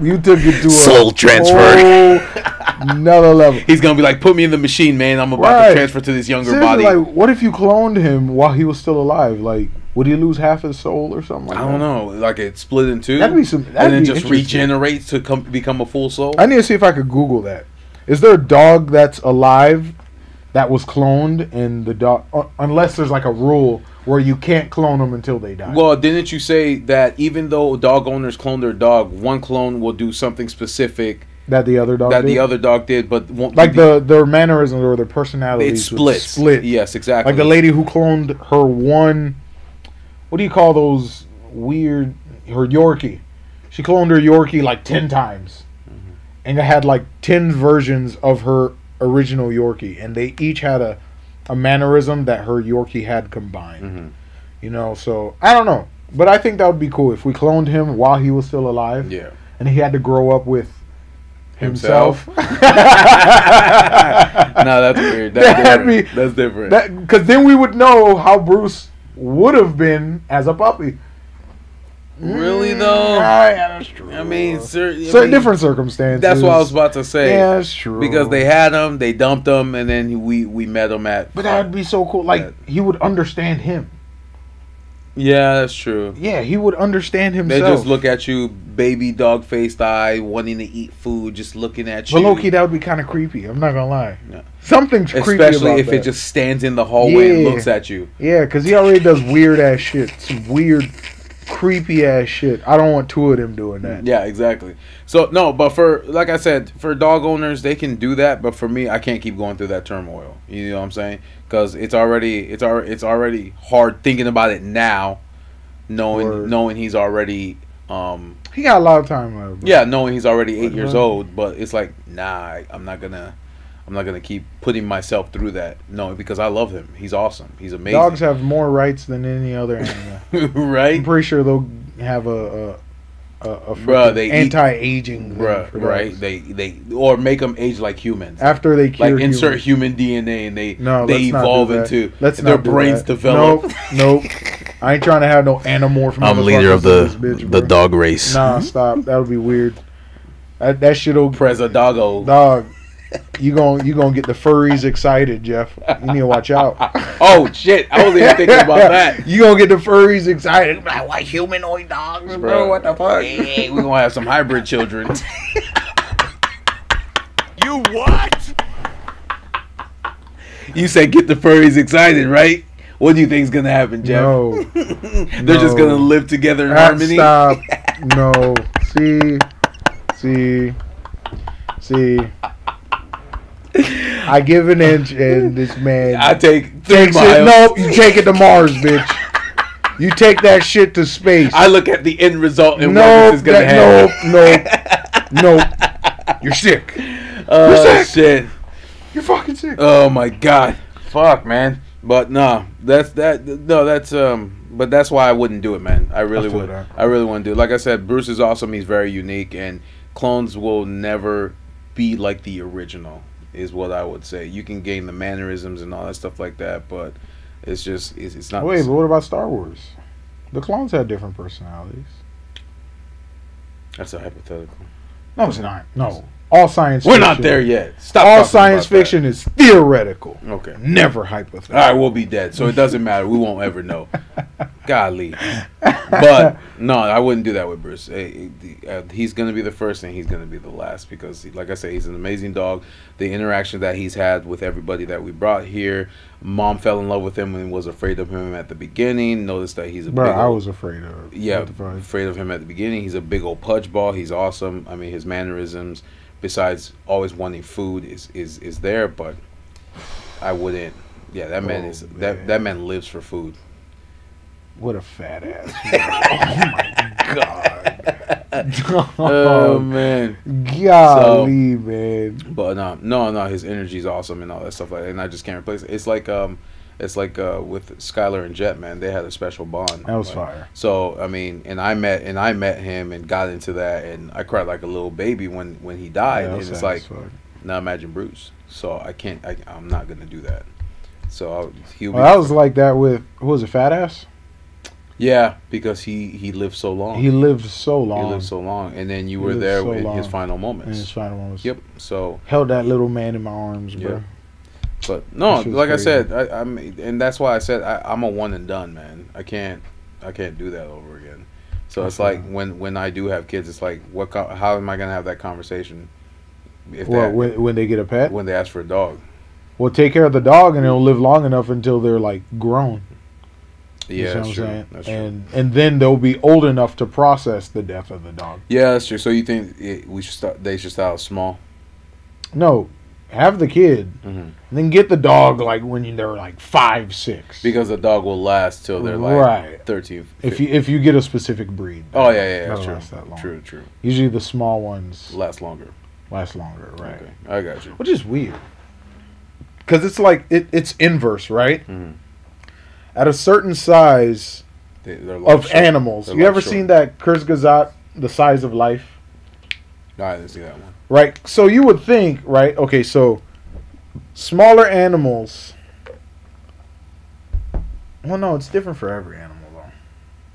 You took it to a Soul transfer. whole nother level. He's gonna be like, put me in the machine, man. I'm about Right. to transfer to this younger Seriously, body. like, what if you cloned him while he was still alive? Like, would he lose half his soul or something like I that? don't know, like it split in two, That'd be some. That'd and then just regenerates to come become a full soul. I need to see if I could Google that. Is there a dog that's alive that was cloned, and the dog, uh, unless there's like a rule where you can't clone them until they die? well, didn't you say that even though dog owners clone their dog, one clone will do something specific that the other dog that did? the other dog did, but won't like the their mannerisms or their personalities it splits. split. Yes, exactly. Like the lady who cloned her one. What do you call those weird? Her Yorkie. She cloned her Yorkie like ten times, Mm-hmm. and it had like ten versions of her original Yorkie, and they each had a a mannerism that her Yorkie had combined. Mhm. You know, so I don't know, but I think that would be cool if we cloned him while he was still alive, Yeah. and he had to grow up with Himself? no, that's weird. That's That'd different. be- that's different. Because then we would know how Bruce would have been as a puppy. Really, Mm, though? yeah, that's true. I mean, I so mean, different circumstances. That's what I was about to say. Yeah, that's true. Because they had him, they dumped him, and then we we met him at. but that would be so cool. Like he would understand him. Yeah, that's true. Yeah, he would understand himself. They just look at you, baby dog faced eye, wanting to eat food, just looking at you. But low key, that would be kind of creepy. I'm not gonna lie. Yeah. Something's creepy Especially if that. it just stands in the hallway and looks at you. yeah, because he already does weird ass shit. Some weird, creepy ass shit. I don't want two of them doing that. Yeah, exactly. So no, but for like I said, for dog owners, they can do that. But for me, I can't keep going through that turmoil. You know what I'm saying? Because it's already it's already it's already hard thinking about it now, knowing Word. knowing he's already um He got a lot of time left. yeah knowing he's already eight years old. But it's like nah, I'm not gonna. I'm I'm not gonna keep putting myself through that. No, because I love him. He's awesome. He's amazing. Dogs have more rights than any other animal. Right? I'm pretty sure they'll have a a, a, a Bruh, they anti-aging. thing Bruh, for right? They they or make them age like humans. After they cure like insert human DNA and they No, they let's not evolve do that. into Let's their not do brains that. develop. Nope, nope. I ain't trying to have no anamorph. I'm leader of the bitch, the bro. dog race. Nah, mm-hmm. stop. That would be weird. That that shit'll Preza doggo. dog. You gon' you gonna get the furries excited, Jeff. You need to watch out. oh shit! I wasn't even thinking about that. You gonna get the furries excited. Like, what humanoid dogs, Bro, bro? What the fuck? Hey, we're gonna have some hybrid children. You what? You said get the furries excited, right? What do you think is gonna happen, Jeff? No. They're just gonna live together in harmony. Stop. No. See. See. See. I give an inch and this man I take three takes miles. it. Nope, you take it to Mars, bitch. You take that shit to space. I look at the end result and what nope, this is gonna that, happen. nope, nope, nope. You're sick. Oh sick. shit! You're fucking sick. Oh my god! Fuck, man. But no, that's that. No, that's um. But that's why I wouldn't do it, man. I really feel would. that. I really wouldn't do it. Like I said, Bruce is awesome. He's very unique, and clones will never be like the original. Is what I would say. You can gain the mannerisms and all that stuff like that, but it's just it's, it's not. Wait, but what about Star Wars? The clones had different personalities. that's a hypothetical. No, it's not. No, all science. We're fiction, not there yet. Stop. All science fiction is theoretical, Okay. never hypothetical. All right, we'll be dead, so it doesn't matter. We won't ever know. Golly, but no, I wouldn't do that with Bruce. Uh, He's gonna be the first, and he's gonna be the last because, like I say, he's an amazing dog. The interaction that he's had with everybody that we brought here, mom fell in love with him and was afraid of him at the beginning. Noticed that he's a Bro, big I old- was afraid of. yeah, what the fuck? afraid of him at the beginning. He's a big old pudge ball. He's awesome. I mean, his mannerisms, besides always wanting food, is is is there. But I wouldn't. Yeah, that man Oh, is man. that that man lives for food. What a fat ass. oh my god. Oh man. Golly, man. But um, no, no, his energy is awesome and all that stuff like that, and I just can't replace it. It's like um, it's like uh, with Skylar and Jet, man. They had a special bond. That was Like, fire. So I mean, and I met and I met him and got into that, and I cried like a little baby when when he died, Yeah, and it's like now imagine Bruce. So I can't. I, I'm not gonna do that. So I'll, he'll Well, that was like that with who was it? Fat ass. yeah, because he he lived so long. He lived so long. He lived so long, and then you He were there so in his long. final in moments. his final moments. Yep. So Held that little man in my arms, bro. But no, That shit was like I said, I, I'm, and that's why I said I, I'm a one and done man. I can't, I can't do that over again. So it's like when when I do have kids, it's like what? How am I gonna have that conversation? If Well, they, when, when they get a pet, when they ask for a dog, well, take care of the dog, and it'll live long enough until they're like grown. Yeah, that's what I'm true. saying? That's true. and and then they'll be old enough to process the death of the dog. Yeah, that's true. So you think it, we should start? They should start small. No, have the kid, hmm and then get the dog like when you- they're like five, six. Because the dog will last till they're like Right. 13. if you if you get a specific breed. Oh yeah, yeah, yeah last true. that long. True, true. Usually the small ones Last longer. last longer, right? Okay, I got you. Which is weird. Because it's like it, it's inverse, right? Mhm. At a certain size They, they're like of short. animals, They're you ever short. seen that Kurzgesagt, The Size of Life? No, I didn't see that one. Right. So you would think, right? Okay, so smaller animals. Well, no, it's different for every animal, though.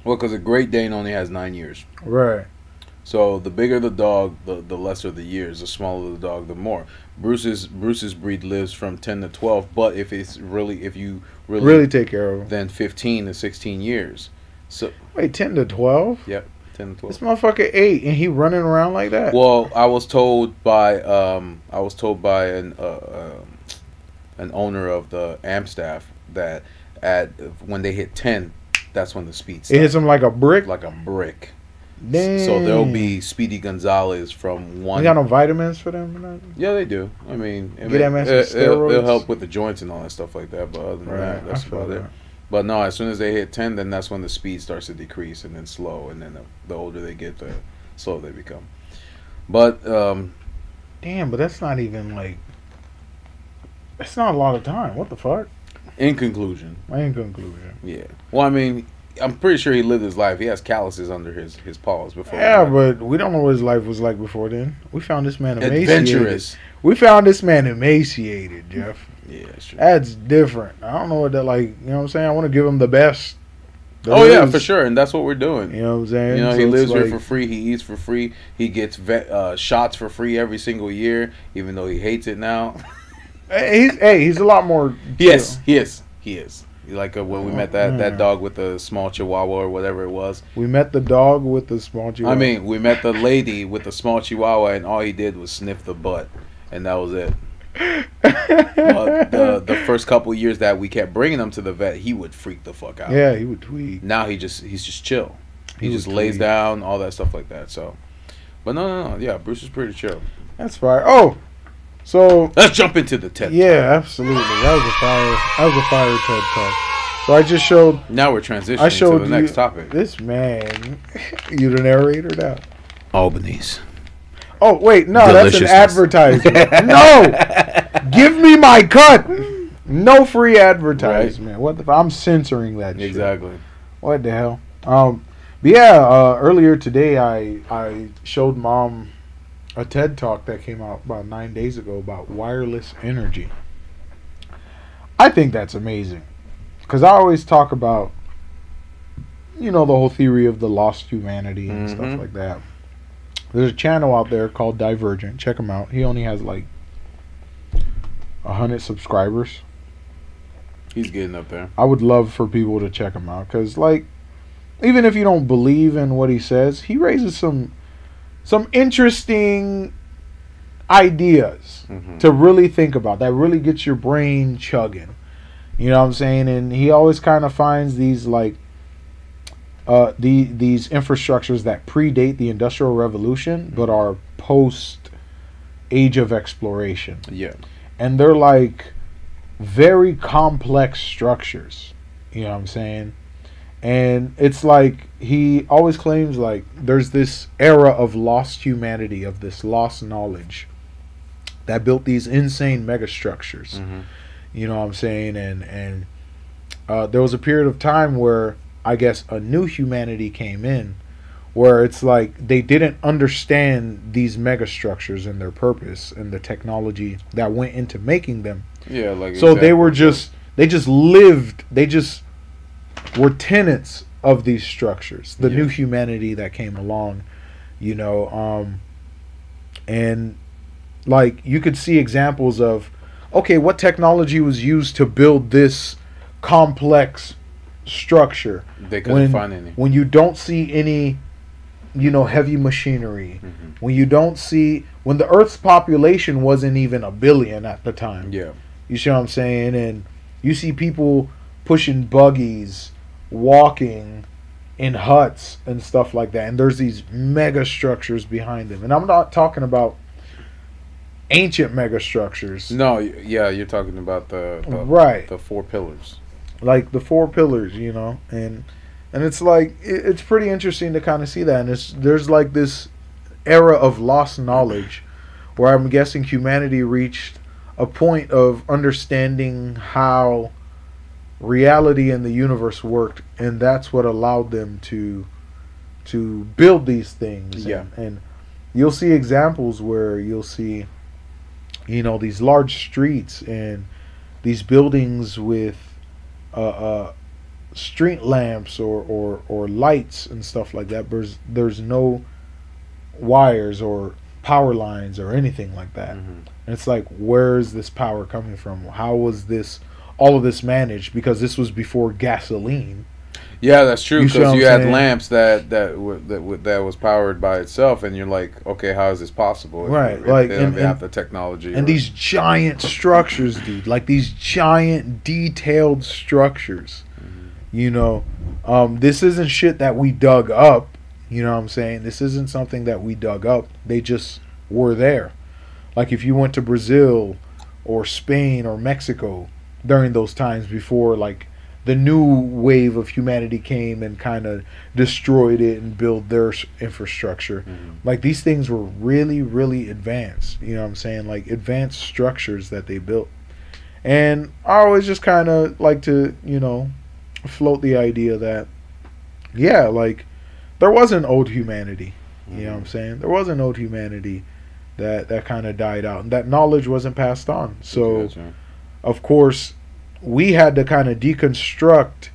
Well, because a Great Dane only has nine years. Right. So the bigger the dog, the, the lesser the years. The smaller the dog, the more. Bruce's Bruce's breed lives from ten to twelve, but if it's really if you really, Really take care of them. then fifteen to sixteen years. So Wait, ten to twelve? Ten to This motherfucker eight, and he running around like that. Well, I was told by um I was told by an uh, uh, an owner of the Amstaff that at when they hit ten, that's when the speed it hits them like a brick. like a brick. Damn. So there'll be Speedy Gonzalez from one. You got no vitamins for them? Yeah, they do. I mean, Get mean, that man it, will help with the joints and all that stuff like that. But other than that, that's about it. But no, as soon as they hit ten, then that's when the speed starts to decrease and then slow, and then the, the older they get, the slower they become. But um, Damn, but that's not even like It's not a lot of time. What the fuck? In conclusion, In conclusion. yeah. Well, I mean, I'm pretty sure he lived his life. He has calluses under his his paws before. Yeah, but we don't know what his life was like before then. We found this man emaciated. adventurous. We found this man emaciated, Jeff. Yeah, it's true. That's different. I don't know what that like. You know what I'm saying? I want to give him the best. there Oh yeah, for sure, and that's what we're doing. You know what I'm saying? You know, So he lives here for free. He eats for free. He gets vet, uh, shots for free every single year, even though he hates it now. Hey, He's hey, he's a lot more. yes, chill. he is. He is. Like uh, when we met that, that dog with the small chihuahua or whatever it was. We met the dog with the small. Chihuahua. I mean, we met the lady with the small chihuahua, and all he did was sniff the butt, and that was it. But the the first couple years that we kept bringing him to the vet, he would freak the fuck out. yeah, he would tweet. Now he just he's just chill. He, He just lays down, all that stuff like that. So, but no, no, no. Yeah, Bruce is pretty chill. That's fire. Oh, so Let's jump into the TED. yeah, absolutely. That was a fire. That was a fire TED talk. So I just showed Now we're transitioning I showed to the next you- topic. this man. you the narrator now. Albany's. Oh wait, no, that's an advertisement. no, give me my cut. No free advertisement. What the? f- I'm censoring that. Shit. Exactly. What the hell? Um, but yeah. Uh, earlier today, I I showed mom a TED talk that came out about nine days ago about wireless energy. I think that's amazing, because I always talk about, you know, the whole theory of the lost humanity and stuff Mhm. like that. There's a channel out there called Divergent. Check him out. He only has like a hundred subscribers. He's getting up there. I would love for people to check him out because, like, even if you don't believe in what he says, he raises some some interesting ideas Mhm. to really think about. That really gets your brain chugging. You know what I'm saying? And he always kind of finds these like uh, the these infrastructures that predate the Industrial Revolution but are post Age of Exploration Yeah. and they're like very complex structures. You know what I'm saying? And it's like he always claims like there's this era of lost humanity, of this lost knowledge that built these insane megastructures. hmm You know what I'm saying? And and uh, there was a period of time where I guess a new humanity came in, where it's like they didn't understand these megastructures and their purpose and the technology that went into making them. Yeah, like So they were just they just lived. They just were tenants of these structures. The Yeah. new humanity that came along, you know, um, and like you could see examples of okay, what technology was used to build this complex structure they couldn't when find any. when you don't see any you know heavy machinery Mhm. when you don't see when the earth's population wasn't even a billion at the time Yeah. you see what I'm saying? And you see people pushing buggies, walking in huts and stuff like that. And there's these mega structures behind them. And I'm not talking about ancient mega structures. No, yeah, you're talking about the, the Right. the four pillars. Like the four pillars, you know. And and it's like it, it's pretty interesting to kind of see that. And it's there's like this era of lost knowledge where I'm guessing humanity reached a point of understanding how reality and the universe worked and that's what allowed them to to build these things Yeah. and, and you'll see examples where you'll see you know these large streets and these buildings with uh, uh street lamps or, or or lights and stuff like that there's there's no wires or power lines or anything like that Mhm. and it's like, where is this power coming from? How was this, all of this managed? Because this was before gasoline. Yeah, that's true. You Because what you had lamps that that w- that w- that was powered by itself, and you're like, okay, how is this possible? Right, if like, they and- have the technology. or- And these giant structures, dude, like these giant detailed structures. You know, um, this isn't shit that we dug up. You know what I'm saying? This isn't something that we dug up. They just were there. Like if you went to Brazil or Spain or Mexico during those times before like the new wave of humanity came and kind of destroyed it and built their infrastructure. Mhm. Like these things were really really advanced, you know what I'm saying? Like advanced structures that they built. And I always just kind of like to, you know, float the idea that, yeah, like there was an old humanity. You know what I'm saying? There was an old humanity that that kind of died out, and that knowledge wasn't passed on. So, of course, we had to kind of deconstruct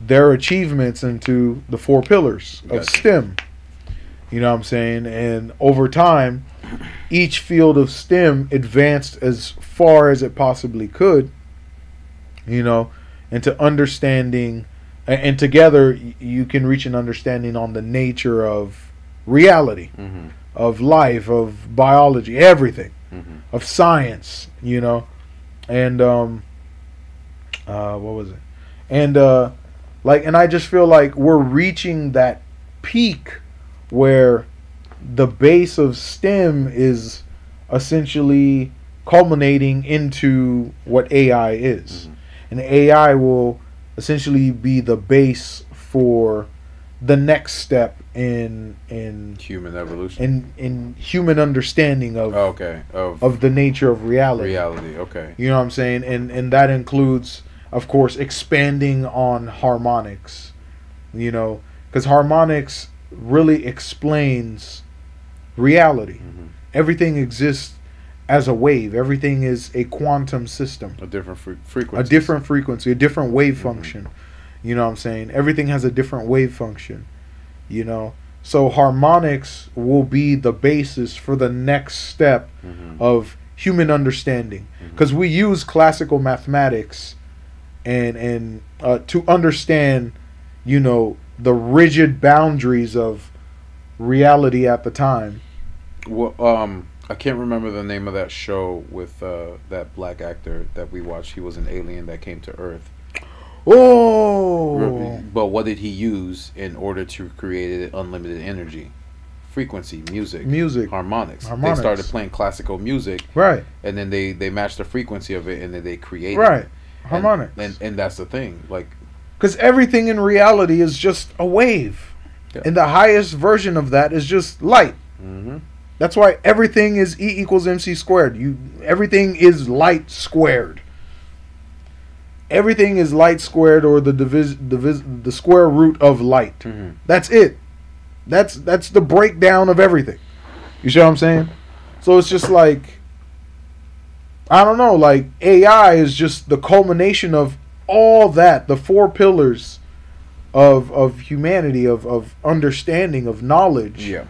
their achievements into the four pillars of Gotcha. STEM. You know what I'm saying? And over time, each field of STEM advanced as far as it possibly could, you know, into understanding, and together you can reach an understanding on the nature of reality, Mm-hmm. of life, of biology, everything Mm-hmm. of science, you know, and um, uh, what was it? And uh, like, and I just feel like we're reaching that peak where the base of STEM is essentially culminating into what AI is, Mhm. and AI will essentially be the base for the next step in in Human evolution. in in human understanding of Oh, okay. Of, of the nature of reality. reality. Okay. You know what I'm saying? And and that includes, of course, expanding on harmonics. You know, because harmonics really explains reality. hmm Everything exists as a wave. Everything is a quantum system, A different fre- a frequency. different frequency, a different wave Mhm. function. You know what I'm saying? Everything has a different wave function. You know, so harmonics will be the basis for the next step hmm of human understanding because we use classical mathematics and and uh, to understand you know the rigid boundaries of reality at the time Well, um, I can't remember the name of that show with uh, that black actor that we watched. He was an alien that came to Earth. oh But what did he use in order to create unlimited energy? Frequency, music, music harmonics. Harmonics. They started playing classical music, right and then they they matched the frequency of it, and then they created right And- harmonics And, and that's the thing. Like, because everything in reality is just a wave Yeah. and the highest version of that is just light hmm That's why everything is E equals MC squared. You everything is light squared. Everything is light squared or the divis, divis the square root of light. hmm That's it. That's that's the breakdown of everything. You see what I'm saying? So it's just like I don't know, like AI is just the culmination of all that, the four pillars of of humanity, of of understanding, of knowledge yeah,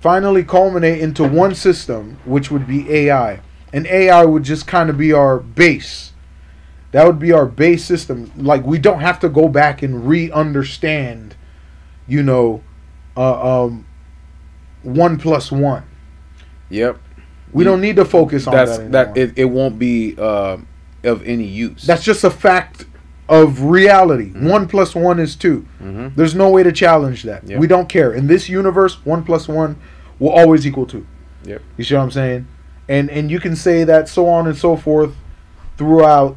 finally culminate into one system, which would be AI. And AI would just kind of be our base. That would be our base system. Like we don't have to go back and re-understand, you know, uh, um, one plus one. yep. We don't need to focus on That's that. that. It, it won't be uh, of any use. That's just a fact of reality. Mhm. One plus one is two. hmm There's no way to challenge that. Yep. We don't care. In this universe, one plus one will always equal two. Yep. You see what I'm saying? And and you can say that so on and so forth throughout,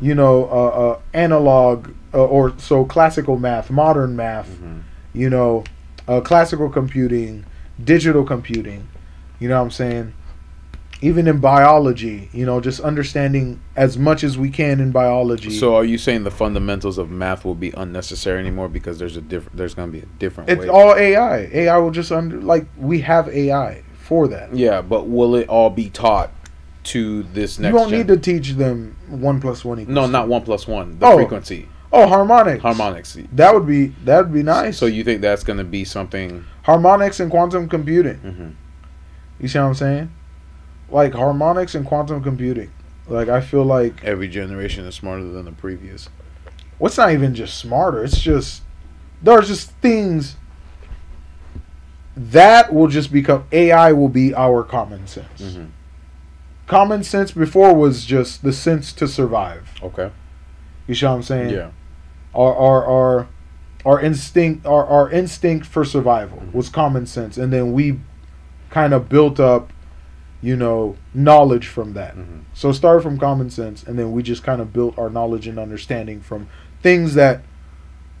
you know, uh, uh, analog uh, or so classical math, modern math, hmm you know, uh, classical computing, digital computing. You know what I'm saying? Even in biology, you know, just understanding as much as we can in biology. So, are you saying the fundamentals of math will be unnecessary anymore because there's a different? There's going to be a different. it's all AI. AI will just under like we have AI for that. Yeah, but will it all be taught to this next? you don't gen- need to teach them one plus one equals. No, not one plus one. The Oh. frequency, Oh, harmonics. harmonics. That would be that would be nice. So you think that's going to be something? harmonics and quantum computing. hmm You see what I'm saying? Like harmonics and quantum computing. Like I feel like Every generation is smarter than the previous. what's not even just smarter. It's just there's just things that will just become AI will be our common sense. hmm Common sense before was just the sense to survive. Okay. You see what I'm saying? Yeah. our our our, our instinct our, our instinct for survival Mhm. was common sense and then we kind of built up you know knowledge from that hmm so start from common sense and then we just kind of built our knowledge and understanding from things that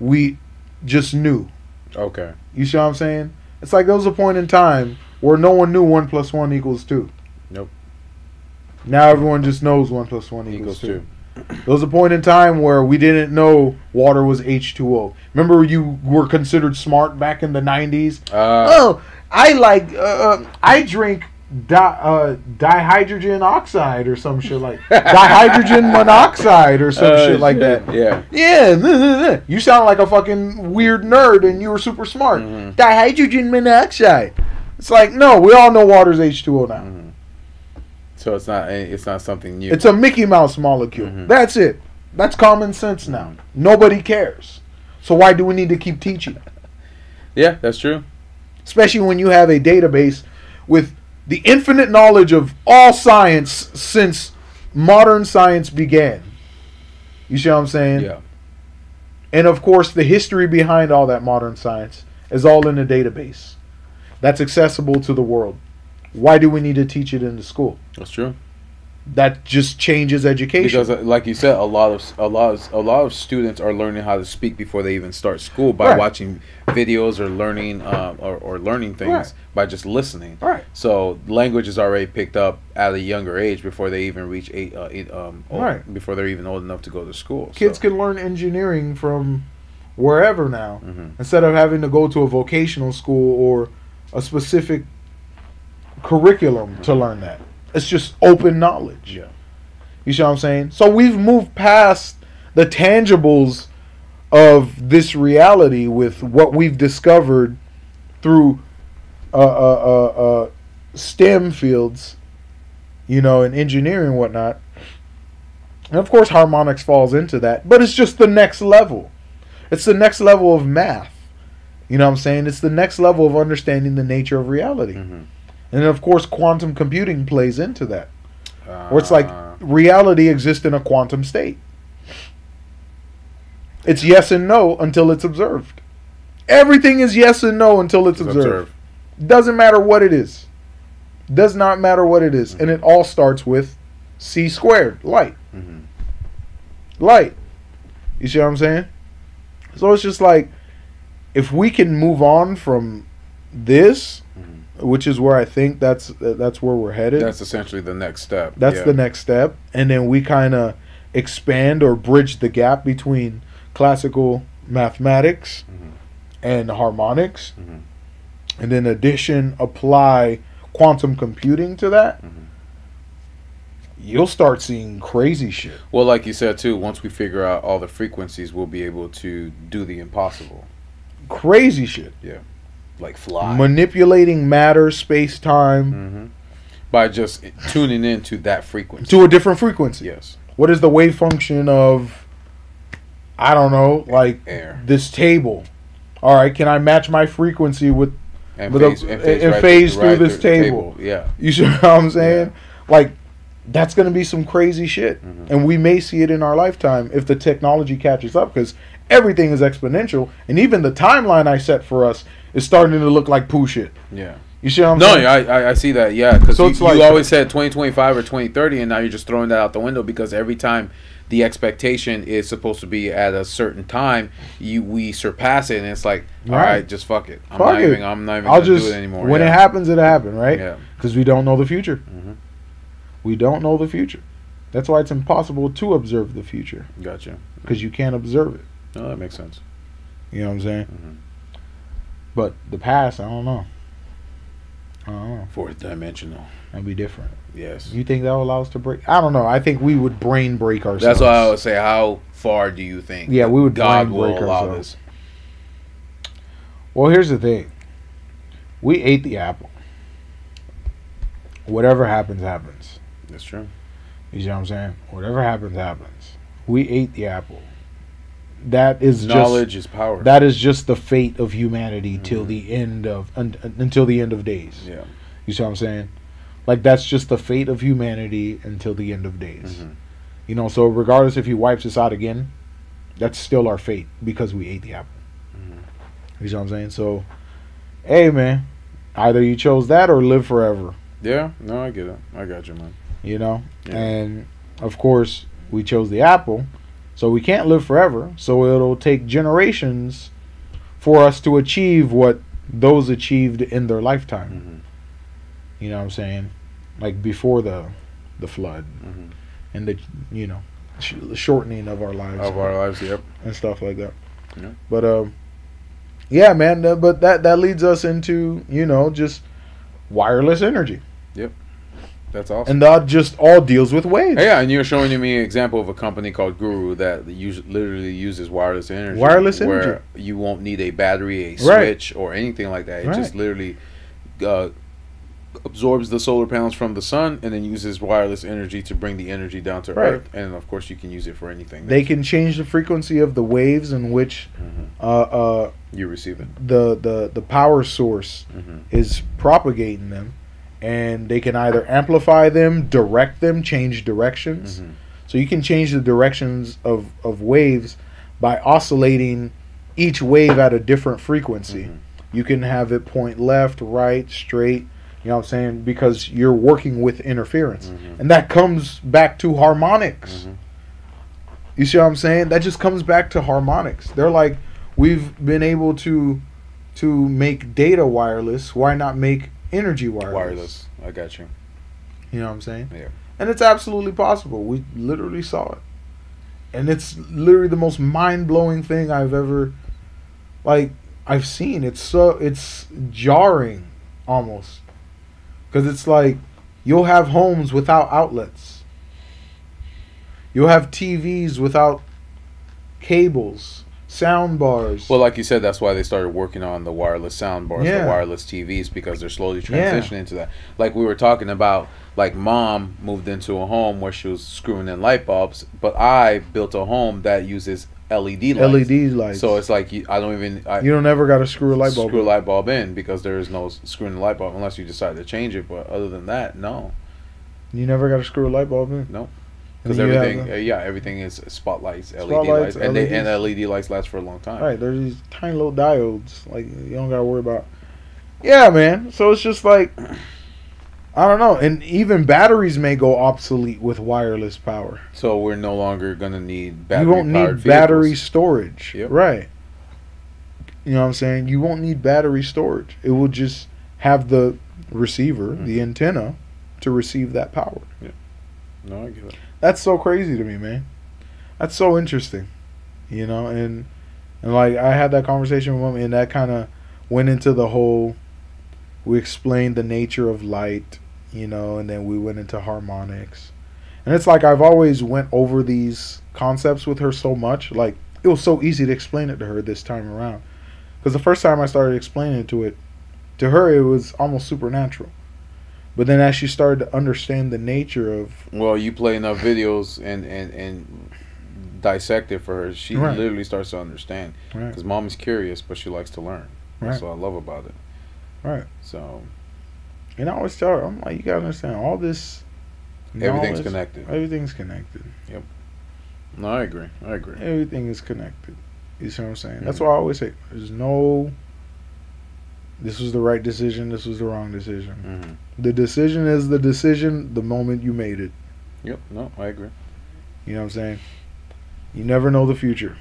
we just knew Okay. you see what i'm saying it's like there was a point in time where no one knew one plus one equals two Nope. Now everyone just knows one plus one Equals equals, two. two. There was a point in time where we didn't know water was H2O. Remember, you were considered smart back in the 90s. Uh, oh, I like, uh, uh, I drink di- uh, dihydrogen oxide or some shit like dihydrogen monoxide or some uh, shit like that. Yeah. Yeah, you sound like a fucking weird nerd and you were super smart. Mhm. Dihydrogen monoxide. It's like, no, we all know water's H2O now. Mhm. So it's not it's not something new. It's a Mickey Mouse molecule. Mhm. That's it. That's common sense now. Nobody cares. So why do we need to keep teaching? yeah, that's true. Especially when you have a database with the infinite knowledge of all science since modern science began. You see what I'm saying? Yeah. And of course, the history behind all that modern science is all in a database that's accessible to the world. Why do we need to teach it in the school? That's true. That just changes education. Because, uh, like you said, a lot of a lot of a lot of students are learning how to speak before they even start school by Right. watching videos or learning uh, or, or learning things Right. by just listening. right. So language is already picked up at a younger age before they even reach eight, uh, eight um, old, Right. before they're even old enough to go to school. Kids so. can learn engineering from wherever now Mhm. instead of having to go to a vocational school or a specific curriculum to learn that. It's just open knowledge. Yeah. You see what I'm saying? So we've moved past the tangibles of this reality with what we've discovered through uh, uh, uh, uh, STEM fields, you know, and engineering and whatnot. And of course, harmonics falls into that, but it's just the next level. It's the next level of math. You know what I'm saying? It's the next level of understanding the nature of reality. Mhm. And of course, quantum computing plays into that. Where it's like Uh, reality exists in a quantum state. It's yes and no until it's observed. Everything is yes and no until it's just observed. Doesn't matter what it is. Does not matter what it is. And it all starts with c squared, light. Mhm. Light. You see what I'm saying? So it's just like if we can move on from this, Mhm. Which is where I think that's that's where we're headed. That's essentially the next step. That's yeah. the next step. And then we kind of expand or bridge the gap between classical mathematics Mhm. and harmonics. Mhm. And then addition, apply quantum computing to that. Mhm. You'll start seeing crazy shit. Well, like you said too, once we figure out all the frequencies, we'll be able to do the impossible, Crazy shit. Like fly. Manipulating matter, space time hmm By just tuning into that frequency. to a different frequency. yes. What is the wave function of, I don't know, like Air. this table? All right, can I match my frequency with And With a- phase, and and right phase right through this table. Yeah. You see what I'm saying? Like, that's going to be some crazy shit. Mhm. And we may see it in our lifetime if the technology catches up because everything is exponential. And even the timeline I set for us is starting to look like poo shit. Yeah. You see what I'm No, saying? I, I I see that. Yeah, because So you, like- you always said 2025 or 2030, and now you're just throwing that out the window because every time the expectation is supposed to be at a certain time, you we surpass it, and it's like, all Right. right, just fuck it. I'm Fuck not it. even. I'm not even I'll gonna just, do it anymore. when yeah. it happens, it'll happen, right? Yeah. Because we don't know the future. Mhm. We don't know the future. That's why it's impossible to observe the future Gotcha. because you can't observe it. No, that makes sense. You know what I'm saying? Mhm. But the past, I don't know. I don't know. Fourth dimensional. That'd be different. Yes. You think that will allow us to break? I don't know. I think we would brain break ourselves. That's why I would say, how far do you think? Yeah, we would God will allow ourselves. this. Well, here's the thing. We ate the apple. Whatever happens, happens. That's true. You see what I'm saying? Whatever happens, happens. We ate the apple. That is Knowledge is power. just that is just the fate of humanity till Mhm. the end of un, un- until the end of days. yeah. You see what I'm saying? Like that's just the fate of humanity until the end of days. Mhm. You know, so regardless if he wipes us out again, that's still our fate because we ate the apple. Mhm. You see what I'm saying? So, hey man, either you chose that or live forever. Yeah. No, I get it. I got you, man. You know, Yeah. and of course we chose the apple, so we can't live forever. So it'll take generations for us to achieve what those achieved in their lifetime. Mhm. You know what I'm saying? Like before the the flood Mhm. and the you know sh- shortening of our lives Of our lives, yep. and stuff like that. Yeah. But um, yeah, man. uh, but that that leads us into you know just wireless energy, That's awesome. and that just all deals with waves. yeah, and you're showing me an example of a company called Guru that use, literally uses wireless energy. Wireless where energy. you won't need a battery, a Right. switch, or anything like that. It Right. just literally uh, absorbs the solar panels from the sun and then uses wireless energy to bring the energy down to Right. Earth. And of course, you can use it for anything. They can change the frequency of the waves in which Mhm. uh, uh, you receive it. the the the power source hmm is propagating them, and they can either amplify them, direct them, change directions. hmm So you can change the directions of, of waves by oscillating each wave at a different frequency. Mhm. You can have it point left, right, straight. You know what I'm saying? Because you're working with interference. Mhm. And that comes back to harmonics. Mhm. You see what I'm saying? That just comes back to harmonics. They're like, we've been able to to make data wireless. Why not make energy wireless? Wireless. I got you. You know what I'm saying? Yeah. And it's absolutely possible. We literally saw it. And it's literally the most mind blowing thing I've ever like I've seen. It's so it's jarring almost. Cuz it's like you'll have homes without outlets. You'll have TVs without cables, sound bars. Well, like you said, that's why they started working on the wireless sound bars, Yeah. the wireless TVs, because they're slowly Yeah. transitioning into that. Like we were talking about, like mom moved into a home where she was screwing in light bulbs, but I built a home that uses LED lights. LED lights. So it's like you, I don't even I you don't ever got to screw a light bulb. screw a light bulb in because there is no screwing the light bulb unless you decide to change it. But other than that, no, You never got to screw a light bulb in. no. Because everything, uh, yeah, everything is spotlights, LED Spotlights, lights, and they and LED lights last for a long time. Right, there's these tiny little diodes. Like you don't gotta worry about. Yeah, man. So it's just like I don't know, and even batteries may go obsolete with wireless power. So we're no longer gonna need battery. you won't need battery storage. Yep. Right. You know what I'm saying? You won't need battery storage. It will just have the receiver, Mhm. the antenna, to receive that power. No, I get it. That's so crazy to me, man. That's so interesting. You know, and and like I had that conversation with him and that kind of went into the whole we explained the nature of light, you know, and then we went into harmonics. And it's like I've always went over these concepts with her so much, like it was so easy to explain it to her this time around. Cuz the first time I started explaining it to it to her it was almost supernatural. But then as she started to understand the nature of Well, you play enough videos and and and dissect it for her. She Right. literally starts to understand. right, Because mom is curious, but she likes to learn. Right. That's Right. what I love about it. Right. So And I always tell her, I'm like, you gotta understand, all this. everything's connected. Everything's connected. Yep. No, I agree. I agree. Everything is connected. You see what I'm saying? That's Mhm. why I always say, there's no. This was the right decision. This was the wrong decision. hmm The decision is the decision the moment you made it. Yep. No, I agree. You know what I'm saying? You never know the future.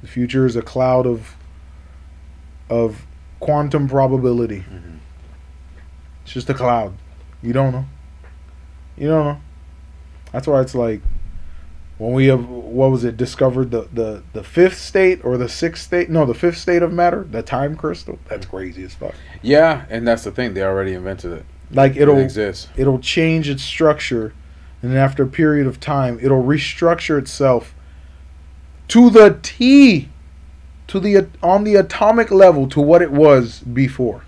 The future is a cloud of. Of quantum probability. hmm It's just a cloud. You don't know. You don't know. That's why it's like when we have what was it discovered the the the fifth state or the sixth state? No, the fifth state of matter, the time crystal. That's crazy as fuck. Yeah, and that's the thing. They already invented it. Like It it'll exists. it'll change its structure, and then after a period of time, it'll restructure itself to the T, to the on the atomic level to what it was before,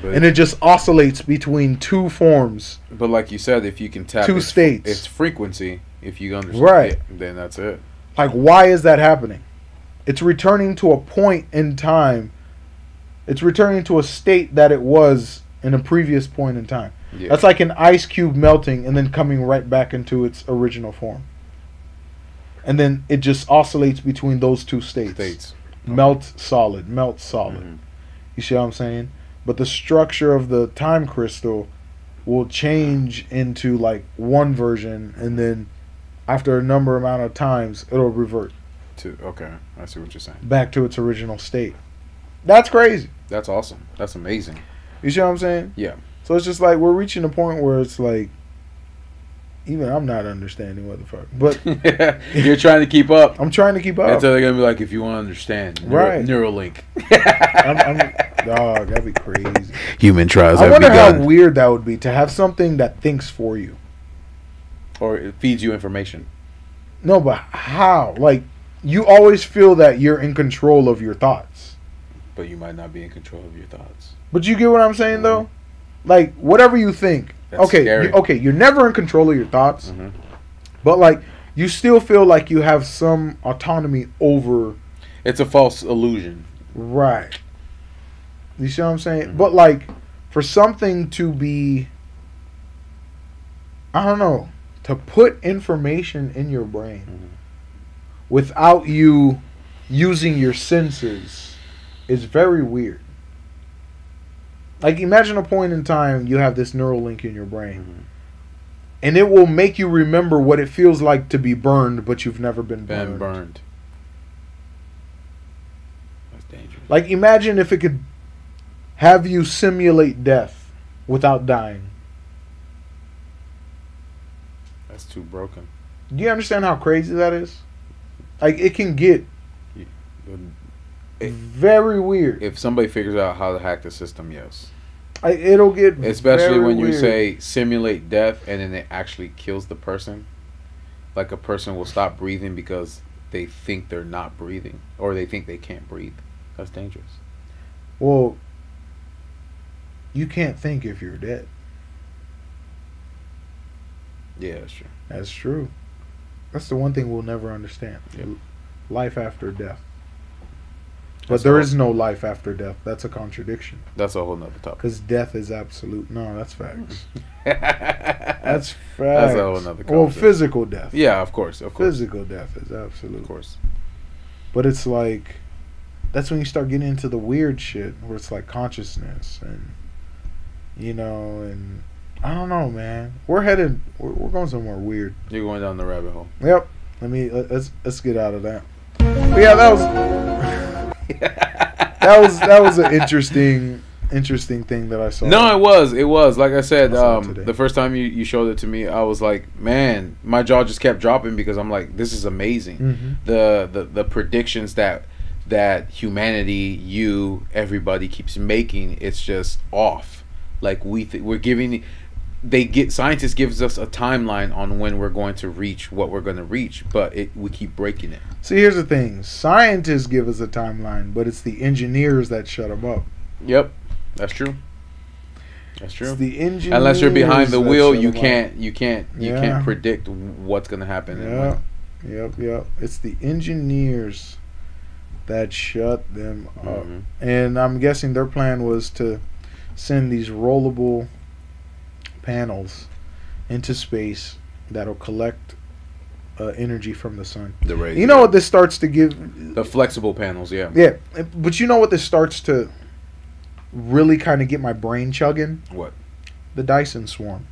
But, and it just oscillates between two forms. but like you said, if you can tap Two its, states. its frequency, if you understand Right. it, then that's it. Like, why is that happening? It's returning to a point in time. It's returning to a state that it was in a previous point in time. Yeah. That's like an ice cube melting and then coming right back into its original form. And then it just oscillates between those two states. states. Melt solid, melt solid. Mhm. You see what I'm saying? But the structure of the time crystal will change into like one version and then after a number amount of times it'll revert To okay, I see what you're saying. back to its original state. That's crazy. That's awesome. That's amazing. You see what I'm saying? Yeah. So it's just like we're reaching a point where it's like even I'm not understanding what the fuck. But You're trying to keep up. I'm trying to keep up. Until they're gonna be like, if you want to understand, Neuro- Right. Neuralink. I'm, I'm, dog, that'd be crazy. Human trials I have wonder how weird that would be to have something that thinks for you. or it feeds you information. No, but how? Like, you always feel that you're in control of your thoughts. But you might not be in control of your thoughts. But you get what I'm saying, though? Like, whatever you think. That's okay, scary. you, okay, you're never in control of your thoughts, Mhm. but, like, you still feel like you have some autonomy over. It's a false illusion. Right. You see what I'm saying? Mhm. But, like, for something to be. I don't know. To put information in your brain Mhm. without you using your senses is very weird. Like imagine a point in time you have this neural link in your brain Mhm. and it will make you remember what it feels like to be burned but you've never been burned. Been burned. That's dangerous. Like imagine if it could have you simulate death without dying. That's too broken. Do you understand how crazy that is? Like it can get It- very weird. If somebody figures out how to hack the system, yes. Like, it'll get Especially when you weird. say simulate death and then it actually kills the person. Like a person will stop breathing because they think they're not breathing or they think they can't breathe. That's dangerous. Well, you can't think if you're dead. Yeah, that's true. That's true. That's the one thing we'll never understand. Yep. Life after death. But there is no life after death. That's a contradiction. That's a whole nother topic. Because death is absolute. No, that's facts. That's facts. That's a whole nother Well, physical death. yeah, of course, of course, Physical death is absolute. of course. But it's like, that's when you start getting into the weird shit where it's like consciousness and, you know, and I don't know, man. We're headed, we're, we're going somewhere weird. You're going down the rabbit hole. Yep. Let me let- let's let's get out of that. But yeah, that was that was that was an interesting interesting thing that I saw. No, it was. It was. Like I said, I um, the first time you, you showed it to me, I was like, man, my jaw just kept dropping because I'm like, this is amazing. hmm The, the the predictions that that humanity, you, everybody keeps making, it's just off. Like we th- we're giving they get scientists gives us a timeline on when we're going to reach what we're going to reach, but it we keep breaking it. See, here's the thing: scientists give us a timeline, but it's the engineers that shut them up. Yep, that's true. That's true. It's the engineers. Unless you're behind the wheel, you can't you can't you Yeah. can't predict what's gonna happen. and Yep, yep, yep. It's the engineers that shut them up. Mhm. And I'm guessing their plan was to send these rollable panels into space that'll collect uh, energy from the sun. The rays. You know what this starts to give? The flexible panels, yeah. Yeah, but you know what this starts to really kind of get my brain chugging? What? The Dyson swarm.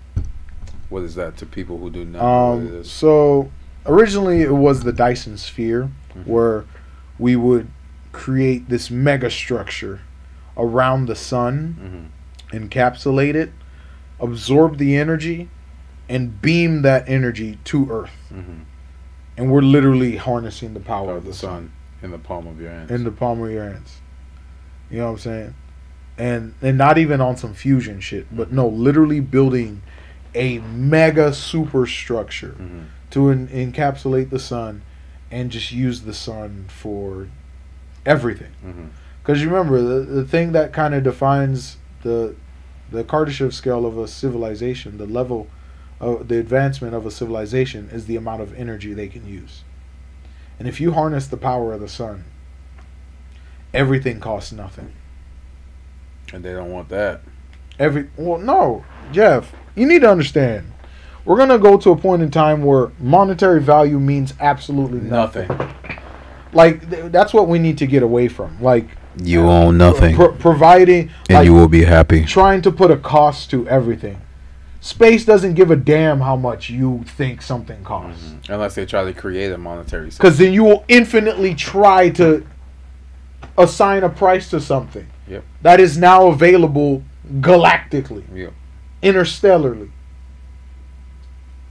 What is that to people who do not Um, so originally it was the Dyson sphere Mhm. where we would create this mega structure around the sun, Mhm. encapsulate it, absorb the energy, and beam that energy to Earth. Mhm. And we're literally harnessing the power of the sun in the palm of your hands. in the palm of your hands. You know what I'm saying? And and not even on some fusion shit, but no, literally building a mega superstructure Mhm. to en- encapsulate the sun and just use the sun for everything. Because you remember the the thing that kind of defines the the Kardashev scale of a civilization, the level of the advancement of a civilization is the amount of energy they can use. And if you harness the power of the sun, everything costs nothing. And they don't want that. Every well, no, Jeff, you need to understand. We're gonna go to a point in time where monetary value means absolutely nothing. Nothing. Like th- that's what we need to get away from. Like You own nothing, pro- providing, and like, you will be happy. trying to put a cost to everything. Space doesn't give a damn how much you think something costs, Mhm. Unless they try to create a monetary system. because then you will infinitely try to assign a price to something Yep. that is now available galactically. Yeah. interstellarly.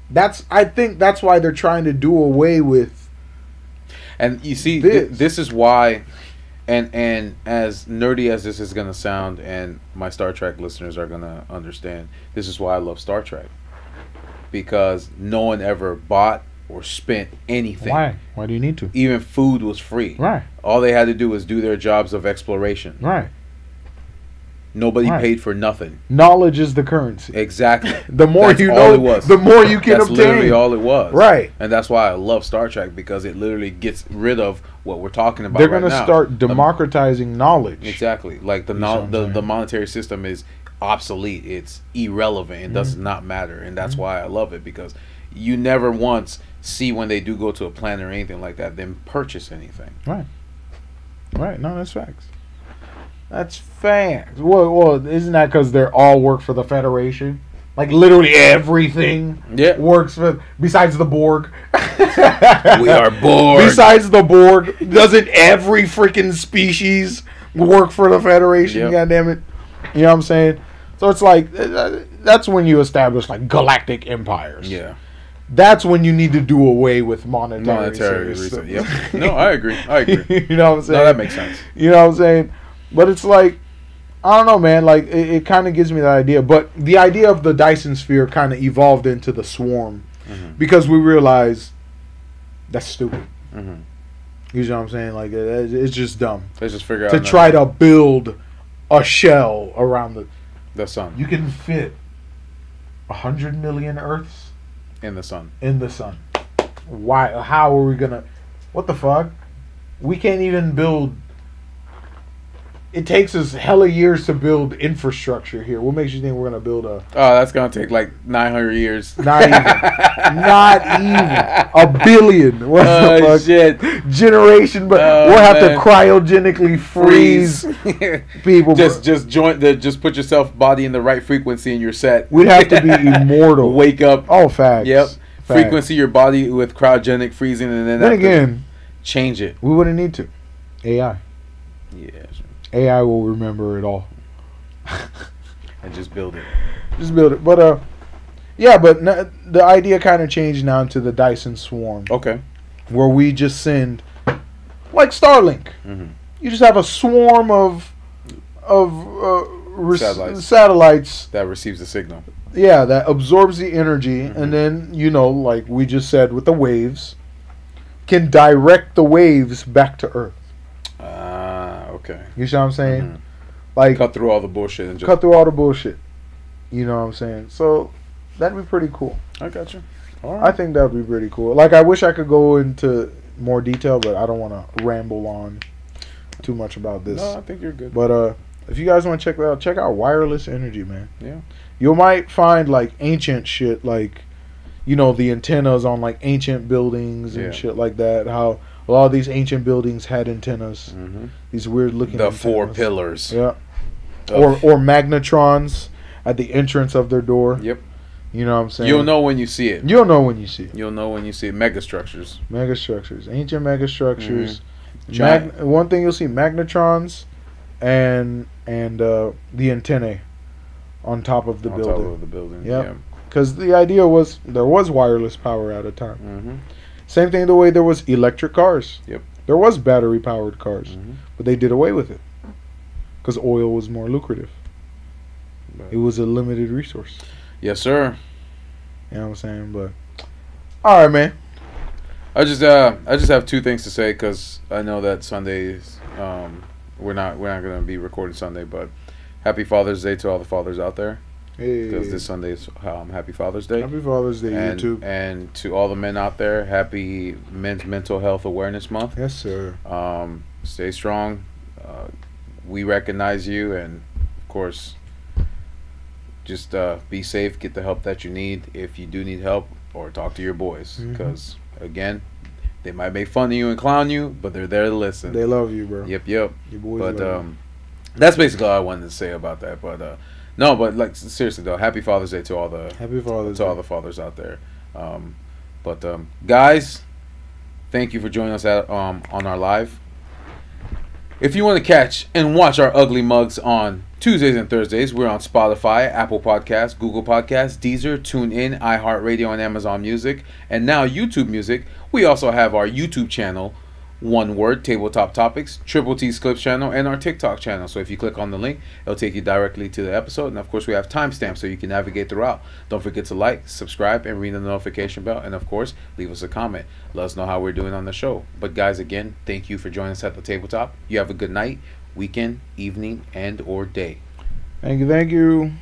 That's I think that's why they're trying to do away with And you see, This. this, this is why, and and as nerdy as this is gonna sound, and my Star Trek listeners are gonna understand, this is why I love Star Trek, because no one ever bought or spent anything. why? Why do you need to? Even food was free. Right, All they had to do was do their jobs of exploration. right. Nobody Right. paid for nothing. Knowledge is the currency. Exactly. The more That's you know, it was. the more you can That's literally all it was. Right. And that's why I love Star Trek because it literally gets rid of what we're talking about. They're right gonna now. start The- democratizing knowledge. Exactly. Like the no, the, the monetary system is obsolete. It's irrelevant. It does Mm-hmm. not matter, and that's why I love it because you never once see when they do go to a planet or anything like that them purchase anything. Right. Right. No, that's facts. That's facts. Well, well, isn't that because they're all work for the Federation? Like literally everything Yeah. works for besides the Borg. We are Borg. Besides the Borg, doesn't every freaking species work for the Federation? Yep. God damn it! You know what I'm saying? So it's like uh, that's when you establish like galactic empires. yeah. That's when you need to do away with monetary, Monetary reason. Yep. No, I agree. I agree. you know what I'm saying? No, that makes sense. You know what I'm saying? But it's like, I don't know, man. Like, it, it kind of gives me that idea. But the idea of the Dyson sphere kind of evolved into the swarm Mhm. because we realized that's stupid. hmm You know what I'm saying? Like, it, it's just dumb Let's just figure out to try to build a shell around the. the sun You can fit a hundred million Earths in the sun. in the sun. Why? How are we gonna? What the fuck? We can't even build. It takes us hella years to build infrastructure here. What makes you think we're gonna build a? Oh, that's gonna take like 900 years. Not even. Not even a billion. What Oh the fuck? shit! Generation, but Oh, we'll have man. to cryogenically freeze people. just just join the just put yourself body in the right frequency and you're set. We'd have to be immortal. Wake up. Oh, facts. Yep. Facts. Frequency your body with cryogenic freezing and then Then again, change it. we wouldn't need to. AI. Yeah. AI will remember it all. And just build it. Just build it. But uh, yeah. But n- the idea kind of changed now to the Dyson Swarm, Okay. where we just send, like Starlink. hmm You just have a swarm of of uh, res- Satellites. satellites. That receives the signal. Yeah, that absorbs the energy, Mhm. and then you know, like we just said with the waves, can direct the waves back to Earth. Okay. You see what I'm saying? Mhm. Like Cut through all the bullshit and just. cut through all the bullshit. You know what I'm saying? So that'd be pretty cool. I got you. All I think that would be pretty cool. Like, I wish I could go into more detail, but I don't want to ramble on too much about this. No, I think you're good. But uh, if you guys want to check that out, check out Wireless Energy, man. Yeah. You might find like ancient shit, like you know the antennas on like ancient buildings and Yeah. shit like that. How a lot of these ancient buildings had antennas. hmm These weird looking. The four pillars. Yeah. Or or magnetrons at the entrance of their door. Yep. You know what I'm saying? You'll know when you see it. You'll know when you see it. You'll know when you see it. Megastructures. Megastructures, ancient megastructures. Mm-hmm. Mag- one thing you'll see magnetrons, and and uh, the antennae on top of the on building. top of the building. Yep. Because the idea was there was wireless power at a time. Mm-hmm. Same thing the way there was electric cars. Yep. There was battery powered cars, Mhm. but they did away with it because oil was more lucrative. It was a limited resource. Yes, sir. You know what I'm saying? But all right, man. I just uh I just have two things to say because I know that Sundays um we're not we're not gonna be recording Sunday, but happy Father's Day to all the fathers out there Hey, because this Sunday is um, Happy Father's Day. Happy Father's Day, and, YouTube. and to all the men out there, happy Men's Mental Health Awareness Month. Yes, sir. Um, stay strong. Uh, we recognize you, and of course, just uh, be safe. Get the help that you need if you do need help, or talk to your boys. Because again, they might make fun of you and clown you, but they're there to listen. They love you, bro. Yep, yep. Your boys But um, that's basically all I wanted to say about that. But uh, no, but like seriously though, happy Father's Day to all the. Happy Father's to all the fathers out there. Um, but um, guys, thank you for joining us at um, on our live. If you want to catch and watch our ugly mugs on Tuesdays and Thursdays, we're on Spotify, Apple Podcasts, Google Podcasts, Deezer, TuneIn, iHeartRadio, and Amazon Music, and now YouTube Music. We also have our YouTube channel, One Word Tabletop Topics, Triple T's Clips channel, and our TikTok channel. So if you click on the link, it'll take you directly to the episode. And of course, we have timestamps so you can navigate throughout. Don't forget to like, subscribe, and ring the notification bell. And of course, leave us a comment. Let us know how we're doing on the show. But guys, again, thank you for joining us at the tabletop. You have a good night, weekend, evening, and or day. Thank you, thank you.